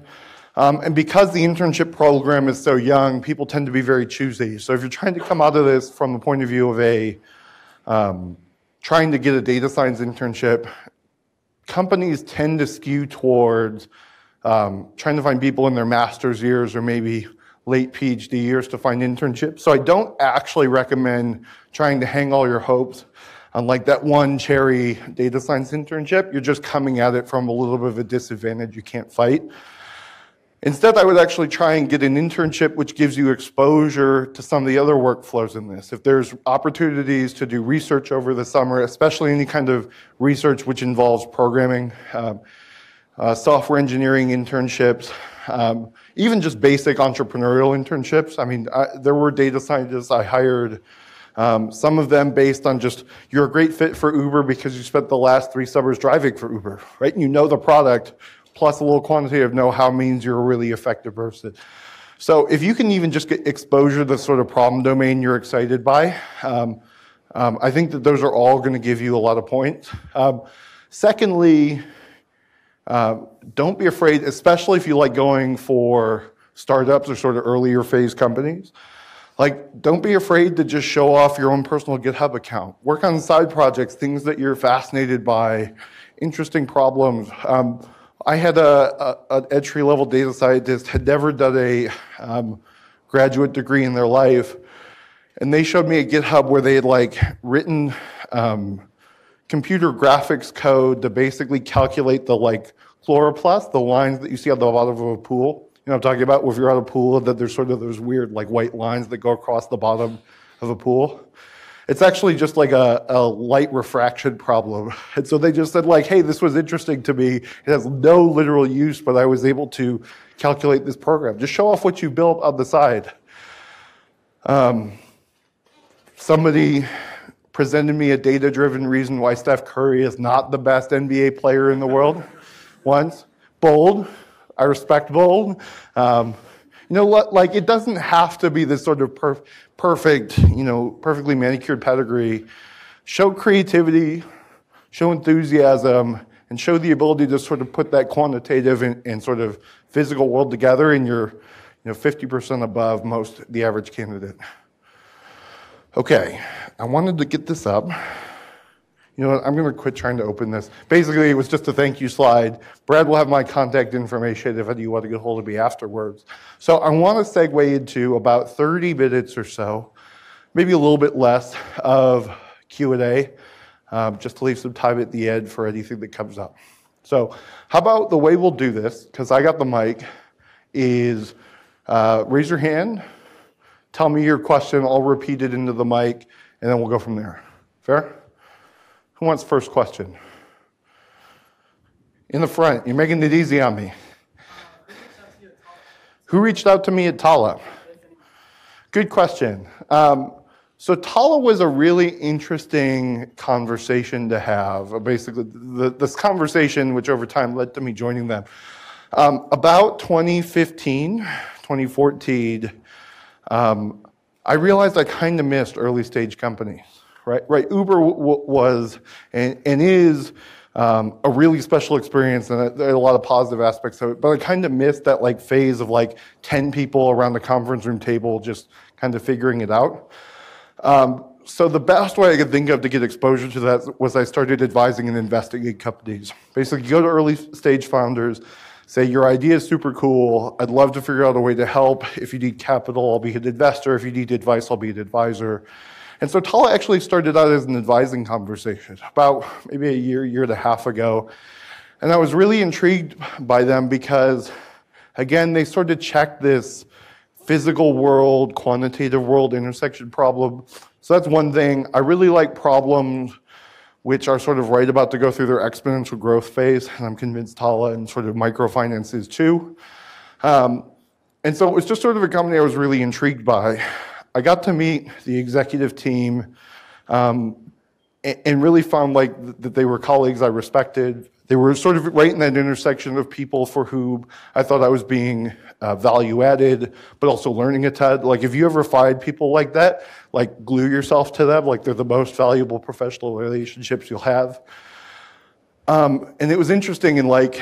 Um, and because the internship program is so young, people tend to be very choosy. So if you're trying to come out of this from the point of view of a um, trying to get a data science internship, companies tend to skew towards um, trying to find people in their master's years or maybe late PhD years to find internships. So I don't actually recommend trying to hang all your hopes on like that one cherry data science internship. You're just coming at it from a little bit of a disadvantage you can't fight. Instead, I would actually try and get an internship which gives you exposure to some of the other workflows in this. If there's opportunities to do research over the summer, especially any kind of research which involves programming, um, uh, software engineering internships, um, even just basic entrepreneurial internships. I mean, I, there were data scientists I hired, um, some of them based on just you're a great fit for Uber because you spent the last three summers driving for Uber, right? And you know the product plus a little quantitative know-how means you're a really effective person. So if you can even just get exposure to the sort of problem domain you're excited by, um, um, I think that those are all going to give you a lot of points. Um, secondly, uh, don't be afraid, especially if you like going for startups or sort of earlier phase companies. Like, don't be afraid to just show off your own personal GitHub account. Work on side projects, things that you're fascinated by, interesting problems. Um, I had a, a, an entry level data scientist, had never done a um, graduate degree in their life, and they showed me a GitHub where they had like written um, computer graphics code to basically calculate the like chloroplast, the lines that you see on the bottom of a pool. You know I'm talking about? If you're at a pool, that there's sort of those weird like white lines that go across the bottom of a pool. It's actually just like a, a light refraction problem. And so they just said like, hey, this was interesting to me. It has no literal use, but I was able to calculate this program. Just show off what you built on the side. Um, somebody presented me a data-driven reason why Steph Curry is not the best NBA player in the world. Once, bold. I respect bold. Um, you know what? Like, it doesn't have to be this sort of perf- perfect, you know, perfectly manicured pedigree. Show creativity, show enthusiasm, and show the ability to sort of put that quantitative and, and sort of physical world together, and you're, you know, 50% above most the average candidate. Okay, I wanted to get this up. You know what? I'm going to quit trying to open this. Basically, it was just a thank you slide. Brad will have my contact information if you want to get hold of me afterwards. So I want to segue into about 30 minutes or so, maybe a little bit less, of Q&A, um, just to leave some time at the end for anything that comes up. So how about the way we'll do this, because I got the mic, is uh, raise your hand, tell me your question, I'll repeat it into the mic, and then we'll go from there. Fair? Who wants first question? In the front. You're making it easy on me. Who reached out to me at Tala? Good question. Um, so Tala was a really interesting conversation to have. Basically, the, this conversation, which over time led to me joining them, um, about 2015, 2014, um, I realized I kind of missed early stage companies right? Right. Uber w- was and, and is um, a really special experience, and there are a lot of positive aspects of it. But I kind of missed that like phase of like ten people around the conference room table, just kind of figuring it out. Um, so the best way I could think of to get exposure to that was I started advising and investing in companies. Basically, go to early stage founders, say your idea is super cool. I'd love to figure out a way to help. If you need capital, I'll be an investor. If you need advice, I'll be an advisor. And so Tala actually started out as an advising conversation about maybe a year, year and a half ago. And I was really intrigued by them because, again, they sort of checked this physical world, quantitative world intersection problem. So that's one thing. I really like problems which are sort of right about to go through their exponential growth phase. And I'm convinced Tala and sort of microfinance is too. Um, and so it was just sort of a company I was really intrigued by. I got to meet the executive team um, and, and, really found like that they were colleagues I respected. They were sort of right in that intersection of people for whom I thought I was being uh, value added, but also learning a ton. Like if you ever find people like that, like glue yourself to them. Like they're the most valuable professional relationships you'll have. Um, and it was interesting in like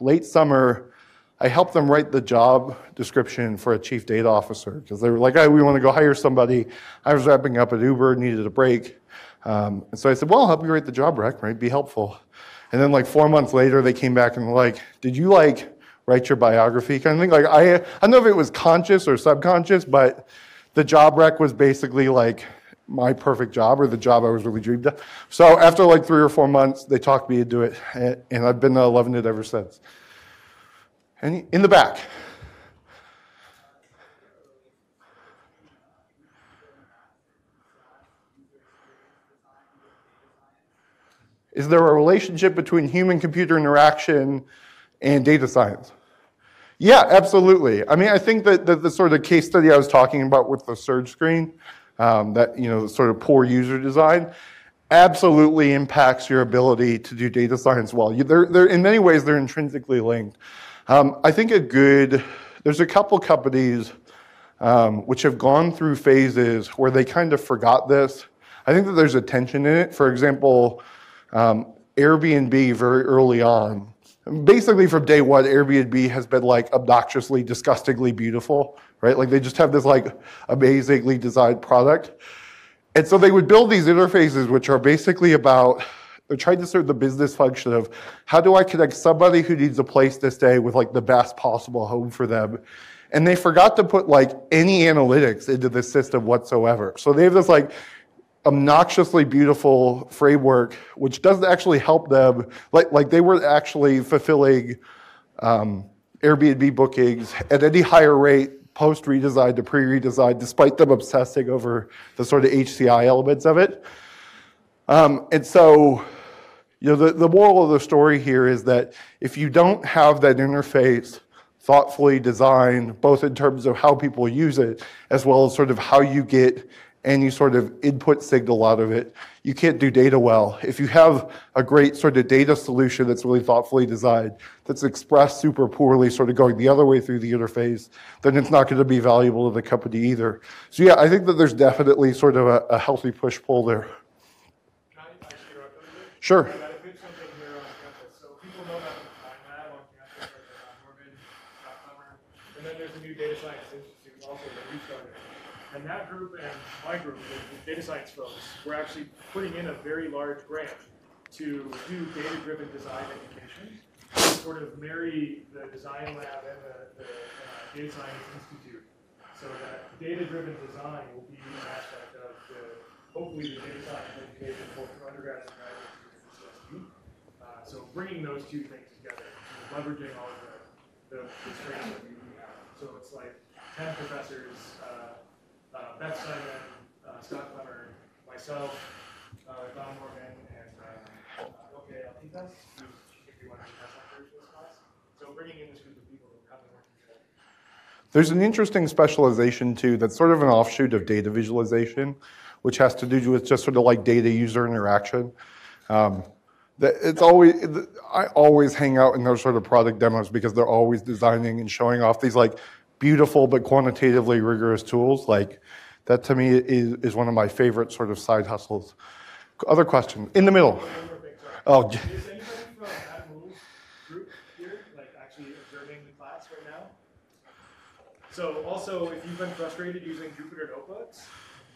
late summer. I helped them write the job description for a chief data officer because they were like, oh, we want to go hire somebody. I was wrapping up at Uber, needed a break. Um, and so I said, well, I'll help you write the job rec, right? Be helpful. And then like four months later, they came back and were like, did you like write your biography kind of thing? Like I, I don't know if it was conscious or subconscious, but the job rec was basically like my perfect job or the job I was really dreamed of. So after like three or four months, they talked me into it, and I've been loving it ever since. And in the back. Is there a relationship between human computer interaction and data science? Yeah, absolutely. I mean, I think that the, the sort of case study I was talking about with the surge screen, um, that, you know, the sort of poor user design, absolutely impacts your ability to do data science well. You, they're, they're, in many ways, they're intrinsically linked. Um, I think a good, there's a couple companies um, which have gone through phases where they kind of forgot this. I think that there's a tension in it. For example, um, Airbnb very early on, basically from day one, Airbnb has been like obnoxiously, disgustingly beautiful, right? Like they just have this like amazingly designed product. And so they would build these interfaces which are basically about they're trying to serve the business function of how do I connect somebody who needs a place to stay with like the best possible home for them. And they forgot to put like any analytics into the system whatsoever. So they have this like obnoxiously beautiful framework, which doesn't actually help them. Like, like they were actually fulfilling um, Airbnb bookings at any higher rate post redesign to pre redesign, despite them obsessing over the sort of HCI elements of it. Um, and so, you know, the, the moral of the story here is that if you don't have that interface thoughtfully designed, both in terms of how people use it, as well as sort of how you get any sort of input signal out of it, you can't do data well. If you have a great sort of data solution that's really thoughtfully designed, that's expressed super poorly, sort of going the other way through the interface, then it's not going to be valuable to the company either. So yeah, I think that there's definitely sort of a, a healthy push-pull there. Sure. And then there's a new data science institute also that we started. And that group and my group, the data science folks, we're actually putting in a very large grant to do data-driven design education, sort of marry the design lab and the, the uh, data science institute, so that data-driven design will be an aspect of the hopefully the data science education both for undergrads and graduate students uh, so bringing those two things together, leveraging all of the, the, the strengths that we have. So it's like 10 professors, uh, uh, Beth Simon, uh, Scott Klemmer, myself, uh, Don Norman, and uh, okay, who's particularly one of the test actors this class. So bringing in this group of people who have been working together. There's an interesting specialization too that's sort of an offshoot of data visualization, which has to do with just sort of like data user interaction. Um, that it's always I always hang out in those sort of product demos because they're always designing and showing off these like beautiful but quantitatively rigorous tools. Like that to me is, is one of my favorite sort of side hustles. Other question in the middle. One more thing, sorry. Oh, from Adam group here, actually observing the class right now? So also, if you've been frustrated using Jupyter notebooks,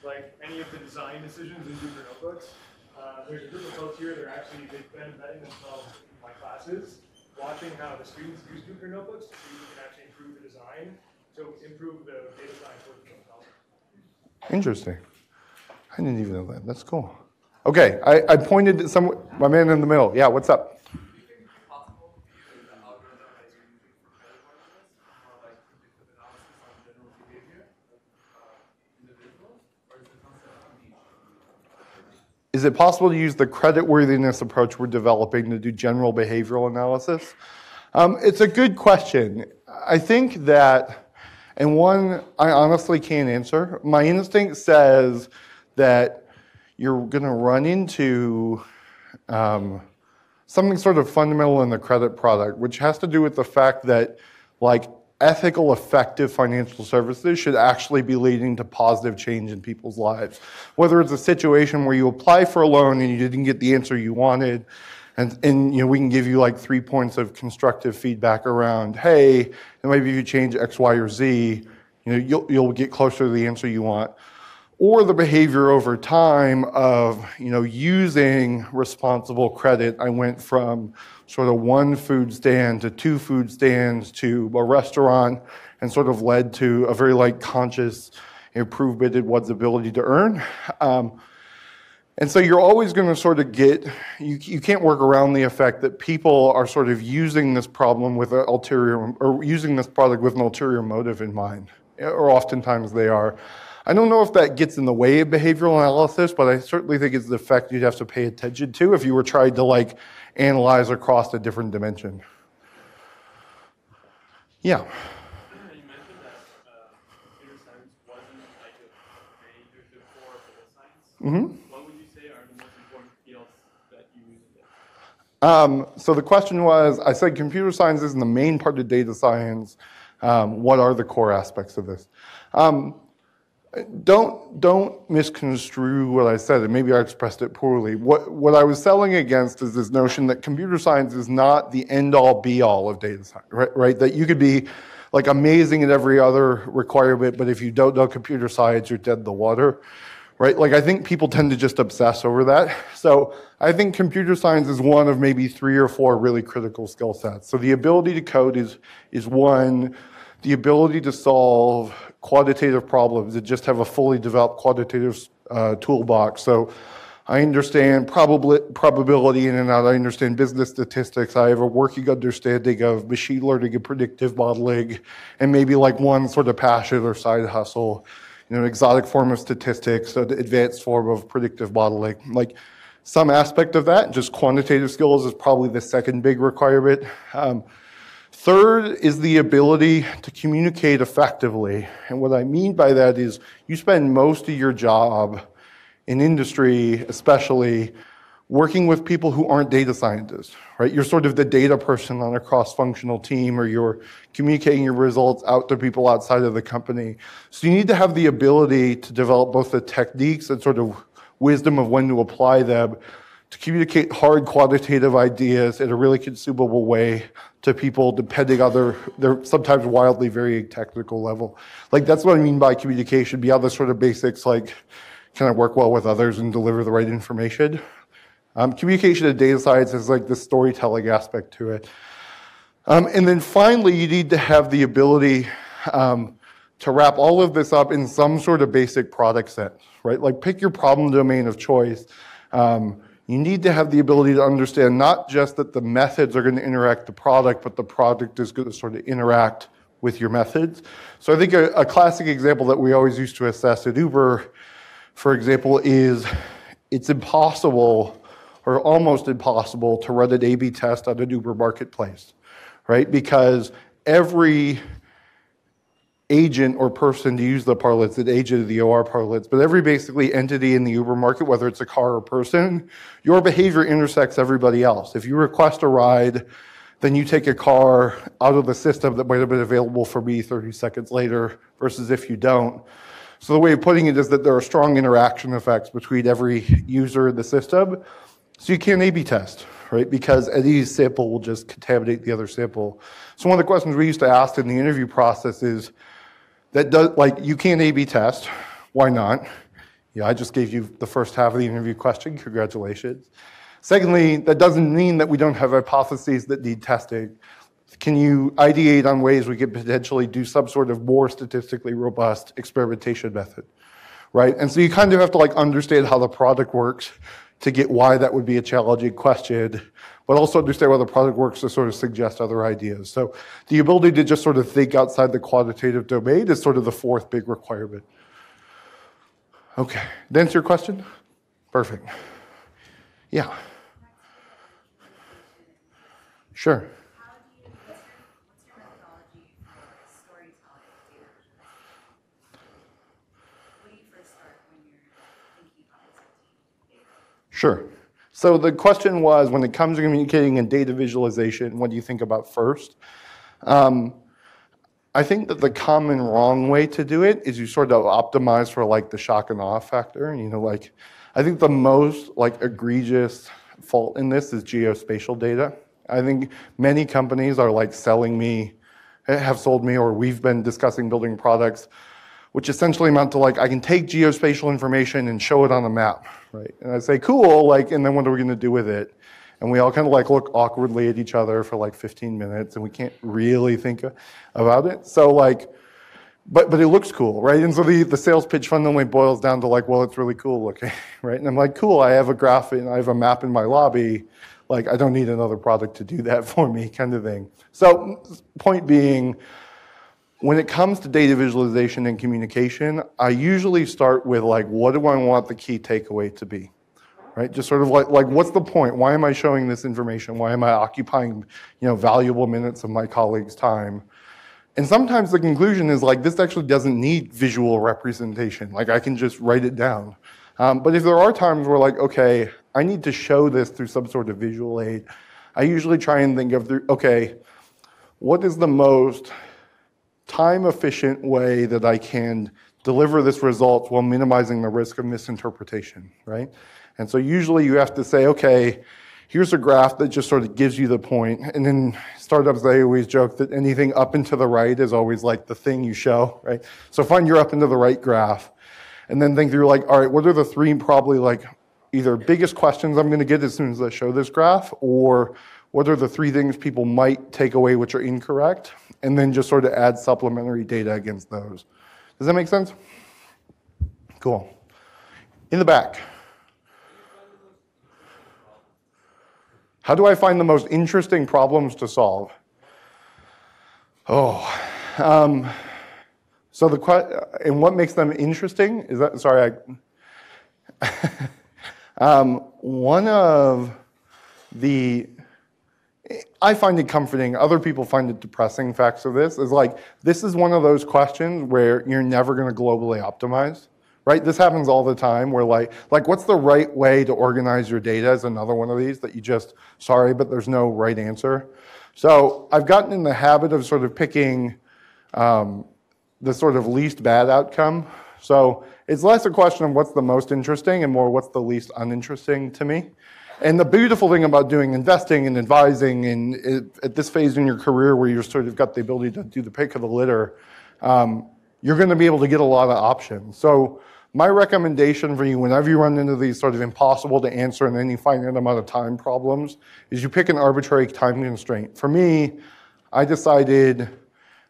like any of the design decisions in Jupyter notebooks, uh, there's a group of folks here that are actually, they've been embedding themselves in my classes, watching how the students use Jupyter notebooks to see if we can actually improve the design, to improve the data science themselves. interesting. I didn't even know that. That's cool. Okay, I, I pointed at some my man in the middle. Yeah, what's up? Do you think it's possible to use the algorithm that you're using for credit worthiness, more like predictive analysis on general behavior of uh, individuals, or is the concept too niche? Is it possible to use the creditworthiness approach we're developing to do general behavioral analysis? Um, it's a good question. I think that, and one I honestly can't answer. My instinct says that you're going to run into um, something sort of fundamental in the credit product, which has to do with the fact that, like, ethical, effective financial services should actually be leading to positive change in people's lives. Whether it's a situation where you apply for a loan and you didn't get the answer you wanted, and, and you know, we can give you like three points of constructive feedback around, hey, and maybe if you change X, Y, or Z, you know, you'll, you'll get closer to the answer you want or the behavior over time of you know using responsible credit. I went from sort of one food stand to two food stands to a restaurant and sort of led to a very like conscious improvement in one's ability to earn. Um, and so you're always going to sort of get you, you can't work around the effect that people are sort of using this problem with an ulterior or using this product with an ulterior motive in mind or oftentimes they are I don't know if that gets in the way of behavioral analysis, but I certainly think it's the effect you'd have to pay attention to if you were trying to like analyze across a different dimension. Yeah. You mentioned that uh, computer science wasn't like a major before data science. hmm What would you say are the most important fields that you use in? Um, so the question was, I said computer science isn't the main part of data science. Um, what are the core aspects of this? Um, don't don't misconstrue what I said, and maybe I expressed it poorly. What what I was selling against is this notion that computer science is not the end all be all of data science, right? right? That you could be like amazing at every other requirement, but if you don't know computer science, you're dead in the water, right? Like I think people tend to just obsess over that. So I think computer science is one of maybe three or four really critical skill sets. So the ability to code is is one. The ability to solve quantitative problems that just have a fully developed quantitative uh, toolbox. So I understand probability in and out. I understand business statistics. I have a working understanding of machine learning and predictive modeling, and maybe like one sort of passion or side hustle, you know, an exotic form of statistics, an advanced form of predictive modeling. Like some aspect of that, just quantitative skills is probably the second big requirement. Um, Third is the ability to communicate effectively. And what I mean by that is you spend most of your job in industry, especially, working with people who aren't data scientists, right? You're sort of the data person on a cross functional team, or you're communicating your results out to people outside of the company. So you need to have the ability to develop both the techniques and sort of wisdom of when to apply them to communicate hard quantitative ideas in a really consumable way to people depending on their, their sometimes wildly varying technical level. Like that's what I mean by communication, beyond the sort of basics like can I work well with others and deliver the right information? Um, communication in data science is like the storytelling aspect to it. Um, and then finally, you need to have the ability um, to wrap all of this up in some sort of basic product set, right? Like pick your problem domain of choice. Um, you need to have the ability to understand not just that the methods are going to interact the product, but the product is going to sort of interact with your methods. So I think a, a classic example that we always used to assess at Uber, for example, is it's impossible or almost impossible to run an A-B test on an Uber marketplace, right? Because every agent or person to use the parlance, an agent of the OR parlance, but every basically entity in the Uber market, whether it's a car or person, your behavior intersects everybody else. If you request a ride, then you take a car out of the system that might have been available for me 30 seconds later versus if you don't. So the way of putting it is that there are strong interaction effects between every user in the system. So you can't A-B test, right? Because any sample will just contaminate the other sample. So one of the questions we used to ask in the interview process is, that does, like, you can't A B test. Why not? Yeah, I just gave you the first half of the interview question. Congratulations. Secondly, that doesn't mean that we don't have hypotheses that need testing. Can you ideate on ways we could potentially do some sort of more statistically robust experimentation method? Right? And so you kind of have to like understand how the product works to get why that would be a challenging question but also understand how the product works to sort of suggest other ideas. So the ability to just sort of think outside the quantitative domain is sort of the fourth big requirement. Okay, to answer your question? Perfect. Yeah. Sure. Sure. So the question was, when it comes to communicating and data visualization, what do you think about first? Um, I think that the common wrong way to do it is you sort of optimize for like the shock and awe factor. You know, like I think the most like egregious fault in this is geospatial data. I think many companies are like selling me, have sold me, or we've been discussing building products which essentially amount to like I can take geospatial information and show it on a map, right? And I say, cool, like, and then what are we going to do with it? And we all kind of like look awkwardly at each other for like 15 minutes, and we can't really think about it. So like, but but it looks cool, right? And so the, the sales pitch fundamentally boils down to like, well, it's really cool looking, right? And I'm like, cool, I have a graph and I have a map in my lobby. Like, I don't need another product to do that for me, kind of thing. So, point being, when it comes to data visualization and communication, I usually start with like, what do I want the key takeaway to be? Right? Just sort of like, like what's the point? Why am I showing this information? Why am I occupying, you know, valuable minutes of my colleagues' time? And sometimes the conclusion is like, this actually doesn't need visual representation. Like I can just write it down. Um, but if there are times where like, okay, I need to show this through some sort of visual aid, I usually try and think of, okay, what is the most time efficient way that I can deliver this result while minimizing the risk of misinterpretation, right? And so usually you have to say, okay, here's a graph that just sort of gives you the point. And in startups, they always joke that anything up and to the right is always like the thing you show, right? So find your up and to the right graph. And then think through like, all right, what are the three probably like either biggest questions I'm going to get as soon as I show this graph, or what are the three things people might take away which are incorrect? And then just sort of add supplementary data against those. Does that make sense? Cool. In the back. How do I find the most interesting problems to solve? Oh, um, so the and what makes them interesting is that sorry, I, um, one of the I find it comforting. Other people find it depressing. Facts of this is like this is one of those questions where you're never going to globally optimize, right? This happens all the time. Where like like what's the right way to organize your data is another one of these that you just sorry, but there's no right answer. So I've gotten in the habit of sort of picking um, the sort of least bad outcome. So it's less a question of what's the most interesting and more what's the least uninteresting to me. And the beautiful thing about doing investing and advising and at this phase in your career where you're sort of got the ability to do the pick of the litter, um, you're going to be able to get a lot of options. So my recommendation for you whenever you run into these sort of impossible to answer in any finite amount of time problems is you pick an arbitrary time constraint. For me, I decided,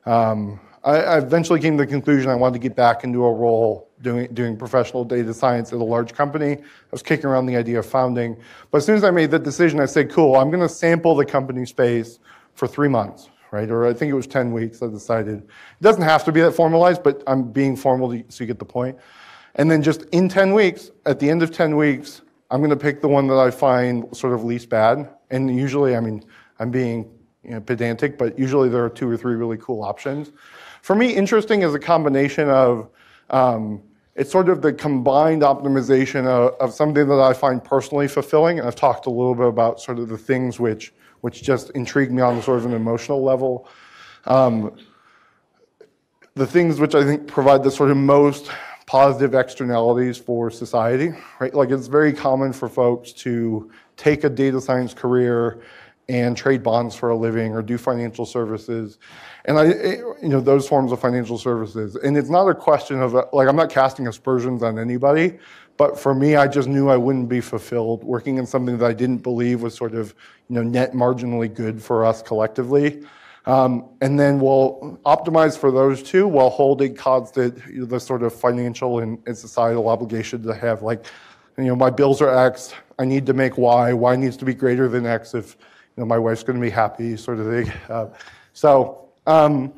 um, I, I, eventually came to the conclusion I wanted to get back into a role doing, doing professional data science at a large company. I was kicking around the idea of founding. But as soon as I made that decision, I said, cool, I'm going to sample the company space for three months right? Or I think it was 10 weeks, I decided. It doesn't have to be that formalized, but I'm being formal so you get the point. And then just in 10 weeks, at the end of 10 weeks, I'm going to pick the one that I find sort of least bad. And usually, I mean, I'm being you know, pedantic, but usually there are two or three really cool options. For me, interesting is a combination of um, it's sort of the combined optimization of, of, something that I find personally fulfilling. And I've talked a little bit about sort of the things which which just intrigued me on sort of an emotional level. Um, the things which I think provide the sort of most positive externalities for society, right? Like it's very common for folks to take a data science career and trade bonds for a living or do financial services and i you know those forms of financial services and it's not a question of like i'm not casting aspersions on anybody but for me, I just knew I wouldn't be fulfilled working in something that I didn't believe was sort of, you know, net marginally good for us collectively. Um, and then we'll optimize for those two while holding constant you know, the sort of financial and, and societal obligation to have like, you know, my bills are X, I need to make Y, Y needs to be greater than X if, you know, my wife's going to be happy, sort of thing. Uh, so um,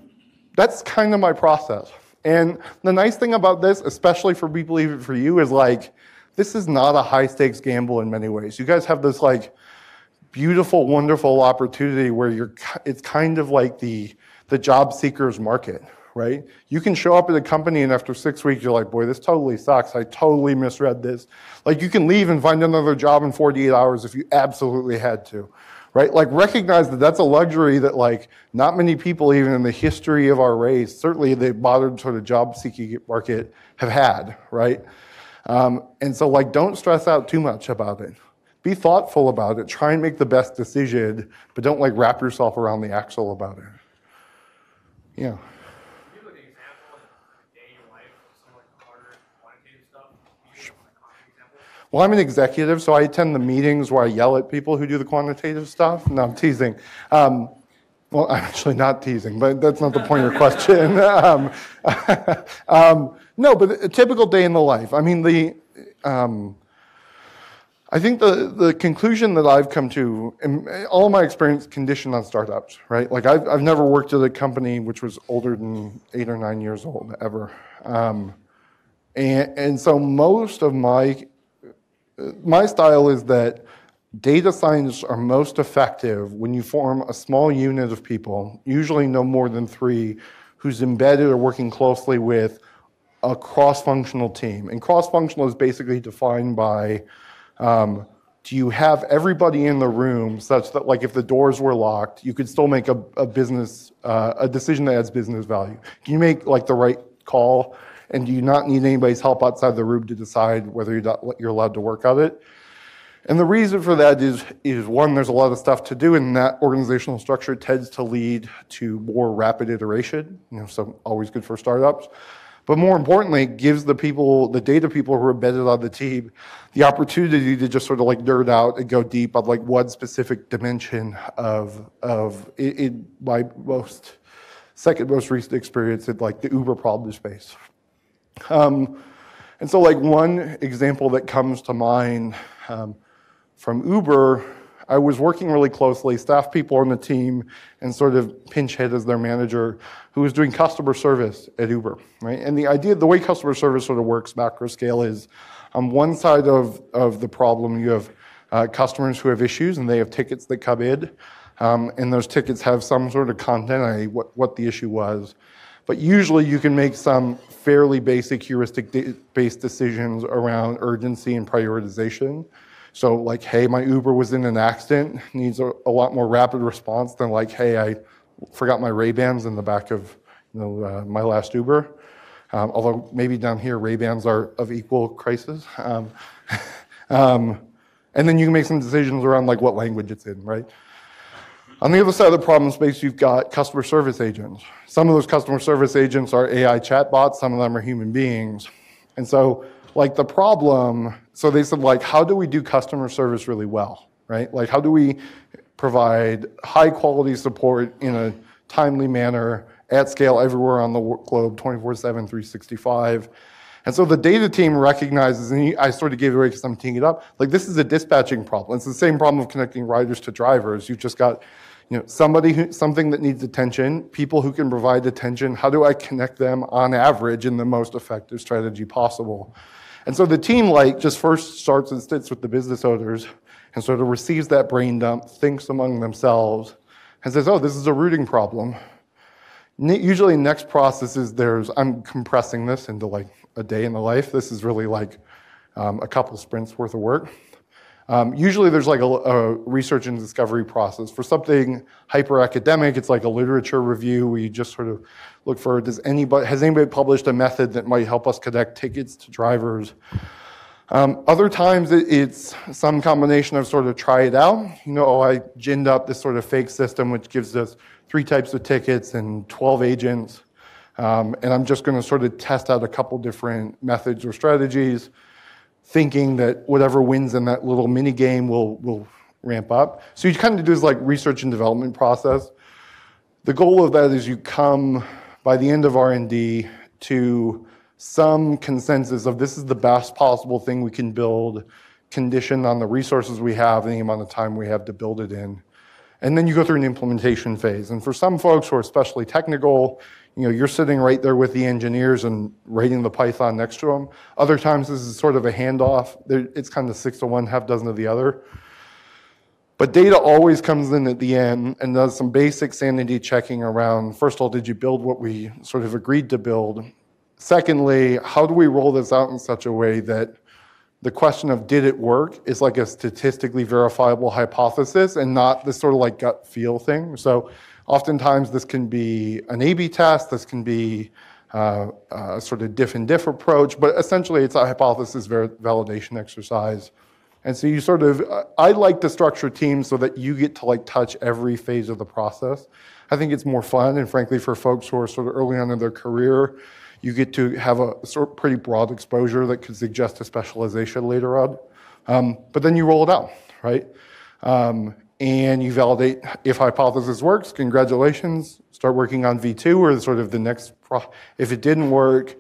that's kind of my process. And the nice thing about this, especially for people, even for you, is like, this is not a high stakes gamble in many ways. You guys have this like beautiful, wonderful opportunity where you're, it's kind of like the, the job seeker's market, right? You can show up at a company and after six weeks, you're like, boy, this totally sucks. I totally misread this. Like you can leave and find another job in 48 hours if you absolutely had to right? Like recognize that that's a luxury that like not many people even in the history of our race, certainly the modern sort of job seeking market have had, right? Um, and so like don't stress out too much about it. Be thoughtful about it. Try and make the best decision, but don't like wrap yourself around the axle about it. Yeah. Well, I'm an executive, so I attend the meetings where I yell at people who do the quantitative stuff. No, I'm teasing. Um, well, I'm actually not teasing, but that's not the point of your question. um, um, no, but a typical day in the life. I mean, the um, I think the, the conclusion that I've come to, all my experience conditioned on startups, right? Like I've, I've never worked at a company which was older than eight or nine years old ever. Um, and, and so most of my my style is that data scientists are most effective when you form a small unit of people, usually no more than three, who's embedded or working closely with a cross-functional team. And cross-functional is basically defined by um, do you have everybody in the room such that like if the doors were locked, you could still make a, a business, uh, a decision that adds business value? Can you make like the right call? And do you not need anybody's help outside the room to decide whether you're, allowed to work on it? And the reason for that is, is one, there's a lot of stuff to do, and that organizational structure tends to lead to more rapid iteration. You know, so always good for startups. But more importantly, gives the people, the data people who are embedded on the team, the opportunity to just sort of like nerd out and go deep on like one specific dimension of of in my most second most recent experience in like the Uber problem space. Um, and so, like one example that comes to mind um, from Uber, I was working really closely, staff people on the team, and sort of pinch hit as their manager, who was doing customer service at Uber, right? And the idea, the way customer service sort of works macro scale is, on one side of, of the problem, you have uh, customers who have issues and they have tickets that come in, um, and those tickets have some sort of content, what, what the issue was. But usually you can make some fairly basic heuristic based decisions around urgency and prioritization. So, like, hey, my Uber was in an accident, needs a, a lot more rapid response than like, hey, I forgot my Ray Bans in the back of you know, uh, my last Uber. Um, although maybe down here Ray Bans are of equal crisis. Um, um, And then you can make some decisions around like what language it's in, right? On the other side of the problem space, you've got customer service agents. Some of those customer service agents are AI chatbots, some of them are human beings. And so, like the problem, so they said, like, how do we do customer service really well, right? Like, how do we provide high quality support in a timely manner at scale everywhere on the globe, 24 7, 365? And so the data team recognizes, and I sort of gave it away because I'm teeing it up, like this is a dispatching problem. It's the same problem of connecting riders to drivers. You've just got you know, somebody who, something that needs attention, people who can provide attention, how do I connect them on average in the most effective strategy possible? And so the team like just first starts and sits with the business owners and sort of receives that brain dump, thinks among themselves, and says, oh, this is a routing problem. Usually next process is there's, I'm compressing this into like a day in the life. This is really like um, a couple sprints worth of work. Um, usually there's like a, a, research and discovery process. For something hyper academic, it's like a literature review where you just sort of look for does anybody has anybody published a method that might help us connect tickets to drivers. Um, other times it, it's some combination of sort of try it out. You know, oh, I ginned up this sort of fake system which gives us three types of tickets and 12 agents. Um, and I'm just going to sort of test out a couple different methods or strategies thinking that whatever wins in that little mini game will, will ramp up. So you kind of do this like research and development process. The goal of that is you come by the end of R&D to some consensus of this is the best possible thing we can build, conditioned on the resources we have and the amount of time we have to build it in. And then you go through an implementation phase. And for some folks who are especially technical, you know, you're sitting right there with the engineers and writing the Python next to them. Other times, this is sort of a handoff. It's kind of six to one, half dozen of the other. But data always comes in at the end and does some basic sanity checking around. First of all, did you build what we sort of agreed to build? Secondly, how do we roll this out in such a way that the question of did it work is like a statistically verifiable hypothesis and not this sort of like gut feel thing. So Oftentimes, this can be an A B test, this can be uh, a sort of diff and diff approach, but essentially it's a hypothesis validation exercise. And so you sort of, I like to structure teams so that you get to like touch every phase of the process. I think it's more fun, and frankly, for folks who are sort of early on in their career, you get to have a sort of pretty broad exposure that could suggest a specialization later on. Um, but then you roll it out, right? Um, and you validate if hypothesis works, congratulations, start working on V2 or sort of the next, if it didn't work,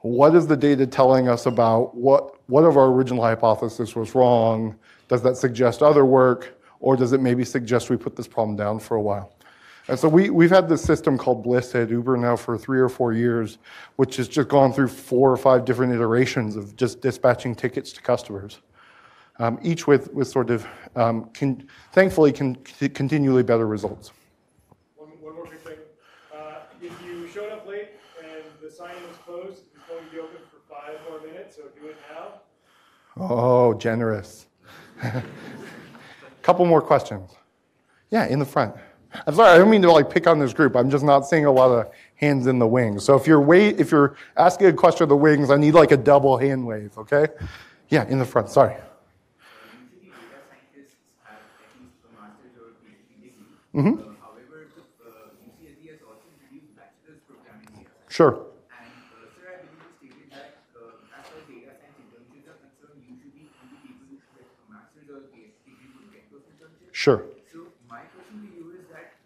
what is the data telling us about what, what of our original hypothesis was wrong? Does that suggest other work? Or does it maybe suggest we put this problem down for a while? And so we, we've had this system called Bliss at Uber now for three or four years, which has just gone through four or five different iterations of just dispatching tickets to customers um, each with, with sort of, um, can, thankfully, can, continually better results. One, one more quick thing. Uh, if you showed up late and the sign was closed, it's going to be open for five more minutes, so do it now. Oh, generous. Couple more questions. Yeah, in the front. I'm sorry, I don't mean to like pick on this group. I'm just not seeing a lot of hands in the wings. So if you're wait, if you're asking a question of the wings, I need like a double hand wave, okay? Yeah, in the front. Sorry. Mm-hmm. Uh, however, uh, has also introduced bachelor's. Sure. And uh, sir, I believe you stated that uh, as far as data science internships are concerned, usually only people with a master's or PhD degree would get those internships. Sure. So my question to you is that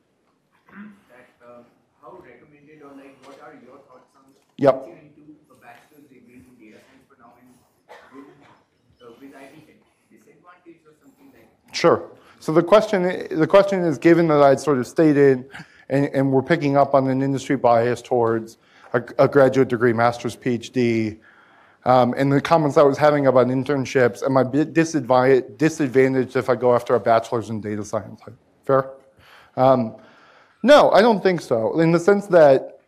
that uh, how recommended or like what are your thoughts on yep. into a bachelor's degree in data science for now and with, with IB disadvantage or something like that? Sure. So the question, the question is, given that I'd sort of stated, and, and we're picking up on an industry bias towards a, a graduate degree, master's, PhD, um, and the comments I was having about internships, am I disadvantaged if I go after a bachelor's in data science? Fair? Um, no, I don't think so. In the sense that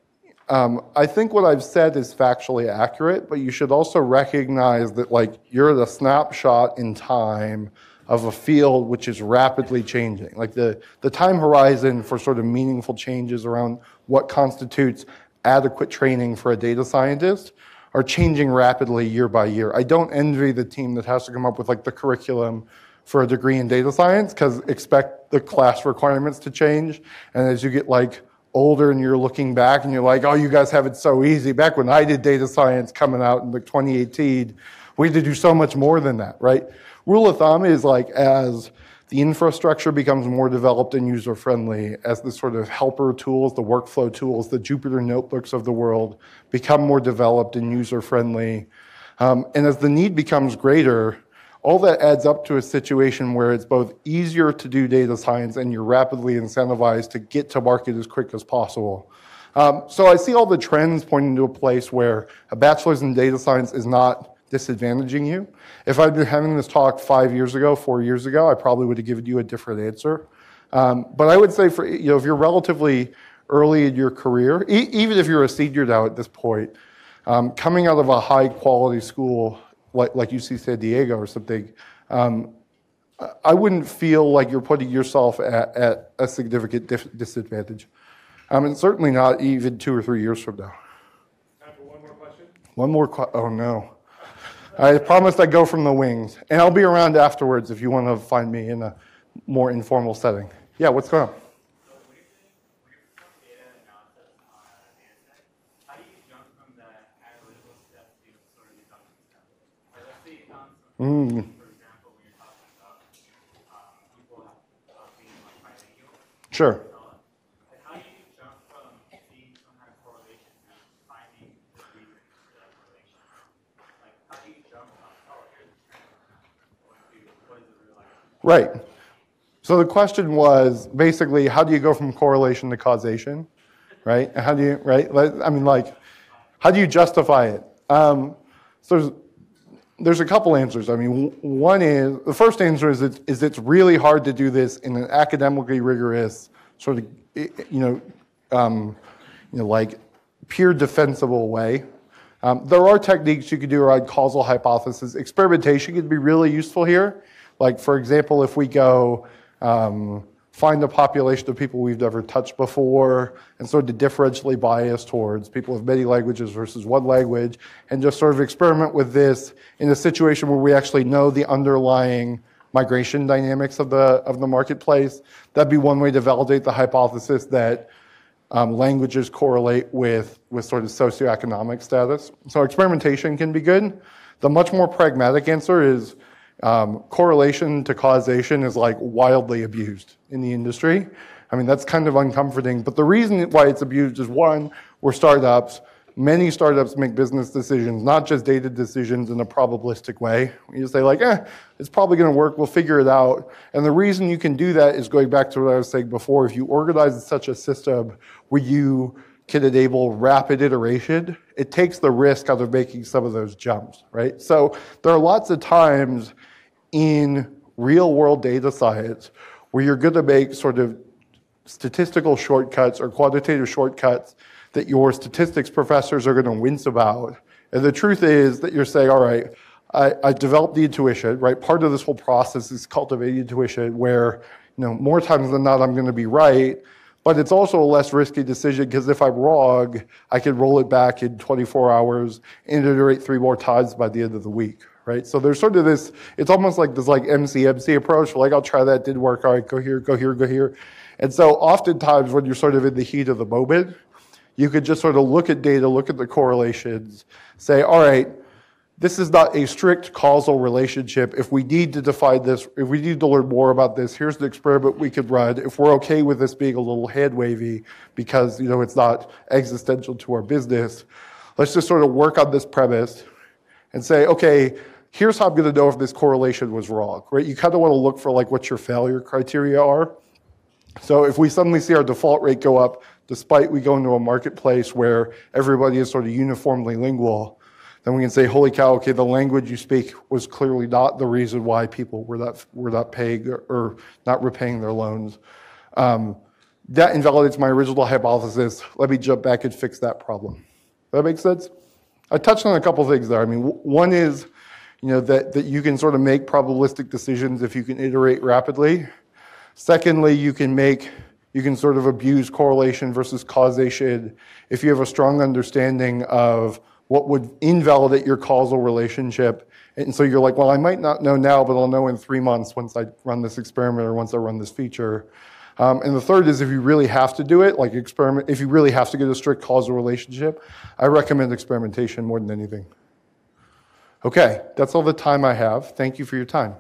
um, I think what I've said is factually accurate, but you should also recognize that like you're the snapshot in time of a field which is rapidly changing. Like the, the time horizon for sort of meaningful changes around what constitutes adequate training for a data scientist are changing rapidly year by year. I don't envy the team that has to come up with like the curriculum for a degree in data science because expect the class requirements to change. And as you get like older and you're looking back and you're like, oh, you guys have it so easy. Back when I did data science coming out in like 2018, we had to do so much more than that, right? Rule of thumb is like as the infrastructure becomes more developed and user friendly, as the sort of helper tools, the workflow tools, the Jupyter notebooks of the world become more developed and user friendly. Um, and as the need becomes greater, all that adds up to a situation where it's both easier to do data science and you're rapidly incentivized to get to market as quick as possible. Um, so I see all the trends pointing to a place where a bachelor's in data science is not disadvantaging you. If I'd been having this talk five years ago, four years ago, I probably would have given you a different answer. Um, but I would say for you know if you're relatively early in your career, e- even if you're a senior now at this point, um, coming out of a high quality school like, like UC San Diego or something, um, I wouldn't feel like you're putting yourself at, at a significant dif- disadvantage. Um, and certainly not even two or three years from now. Time for one more question. One more, qu- oh no. I promised I'd go from the wings. And I'll be around afterwards if you want to find me in a more informal setting. Yeah, what's going on? Mm. So when you're doing, when you're performing data analysis on a data set, how do you jump from the analytical step to sort of the deduction step? Like let's say you found something, for example, when you're talking about um, people uh, being like bilingual, Sure. uh, like how do you jump from seeing some kind of correlation to finding the reason for that correlation? Like how do you jump from, oh, here's the trend, going to what is the real life? Right. So the question was basically, how do you go from correlation to causation, right? How do you, right? I mean, like, how do you justify it? Um, so there's, there's a couple answers. I mean, one is the first answer is it, is it's really hard to do this in an academically rigorous sort of, you know, um, you know, like pure defensible way. Um, there are techniques you could do around causal hypothesis. Experimentation could be really useful here. Like, for example, if we go um, find a population of people we've never touched before and sort of differentially bias towards people of many languages versus one language, and just sort of experiment with this in a situation where we actually know the underlying migration dynamics of the, of the marketplace, that'd be one way to validate the hypothesis that um, languages correlate with, with sort of socioeconomic status. So experimentation can be good. The much more pragmatic answer is um, correlation to causation is like wildly abused in the industry. I mean, that's kind of uncomforting. But the reason why it's abused is one, we're startups. Many startups make business decisions, not just data decisions in a probabilistic way. You say like, eh, it's probably going to work. We'll figure it out. And the reason you can do that is going back to what I was saying before. If you organize such a system where you can enable rapid iteration, it takes the risk out of making some of those jumps, right? So there are lots of times in real world data science where you're going to make sort of statistical shortcuts or quantitative shortcuts that your statistics professors are going to wince about. And the truth is that you're saying, all right, I, I developed the intuition, right? Part of this whole process is cultivating intuition where, you know, more times than not, I'm going to be right. But it's also a less risky decision because if I'm wrong, I can roll it back in 24 hours and iterate three more times by the end of the week, right? So there's sort of this, it's almost like this like MC-MC approach, like I'll try that, didn't work, all right, go here, go here, go here. And so oftentimes when you're sort of in the heat of the moment, you could just sort of look at data, look at the correlations, say, all right, this is not a strict causal relationship. If we need to define this, if we need to learn more about this, here's the experiment we could run. If we're okay with this being a little hand wavy because you know it's not existential to our business, let's just sort of work on this premise and say, okay, here's how I'm going to know if this correlation was wrong. Right? You kind of want to look for like what your failure criteria are. So if we suddenly see our default rate go up, despite we go into a marketplace where everybody is sort of uniformly lingual, then we can say, holy cow, okay, the language you speak was clearly not the reason why people were not, were not paying or, or not repaying their loans. Um, that invalidates my original hypothesis. Let me jump back and fix that problem. That makes sense? I touched on a couple things there. I mean, one is, you know, that, that you can sort of make probabilistic decisions if you can iterate rapidly. Secondly, you can make, you can sort of abuse correlation versus causation if you have a strong understanding of what would invalidate your causal relationship. And so you're like, well, I might not know now, but I'll know in three months once I run this experiment or once I run this feature. Um, and the third is if you really have to do it, like experiment, if you really have to get a strict causal relationship, I recommend experimentation more than anything. Okay, that's all the time I have. Thank you for your time.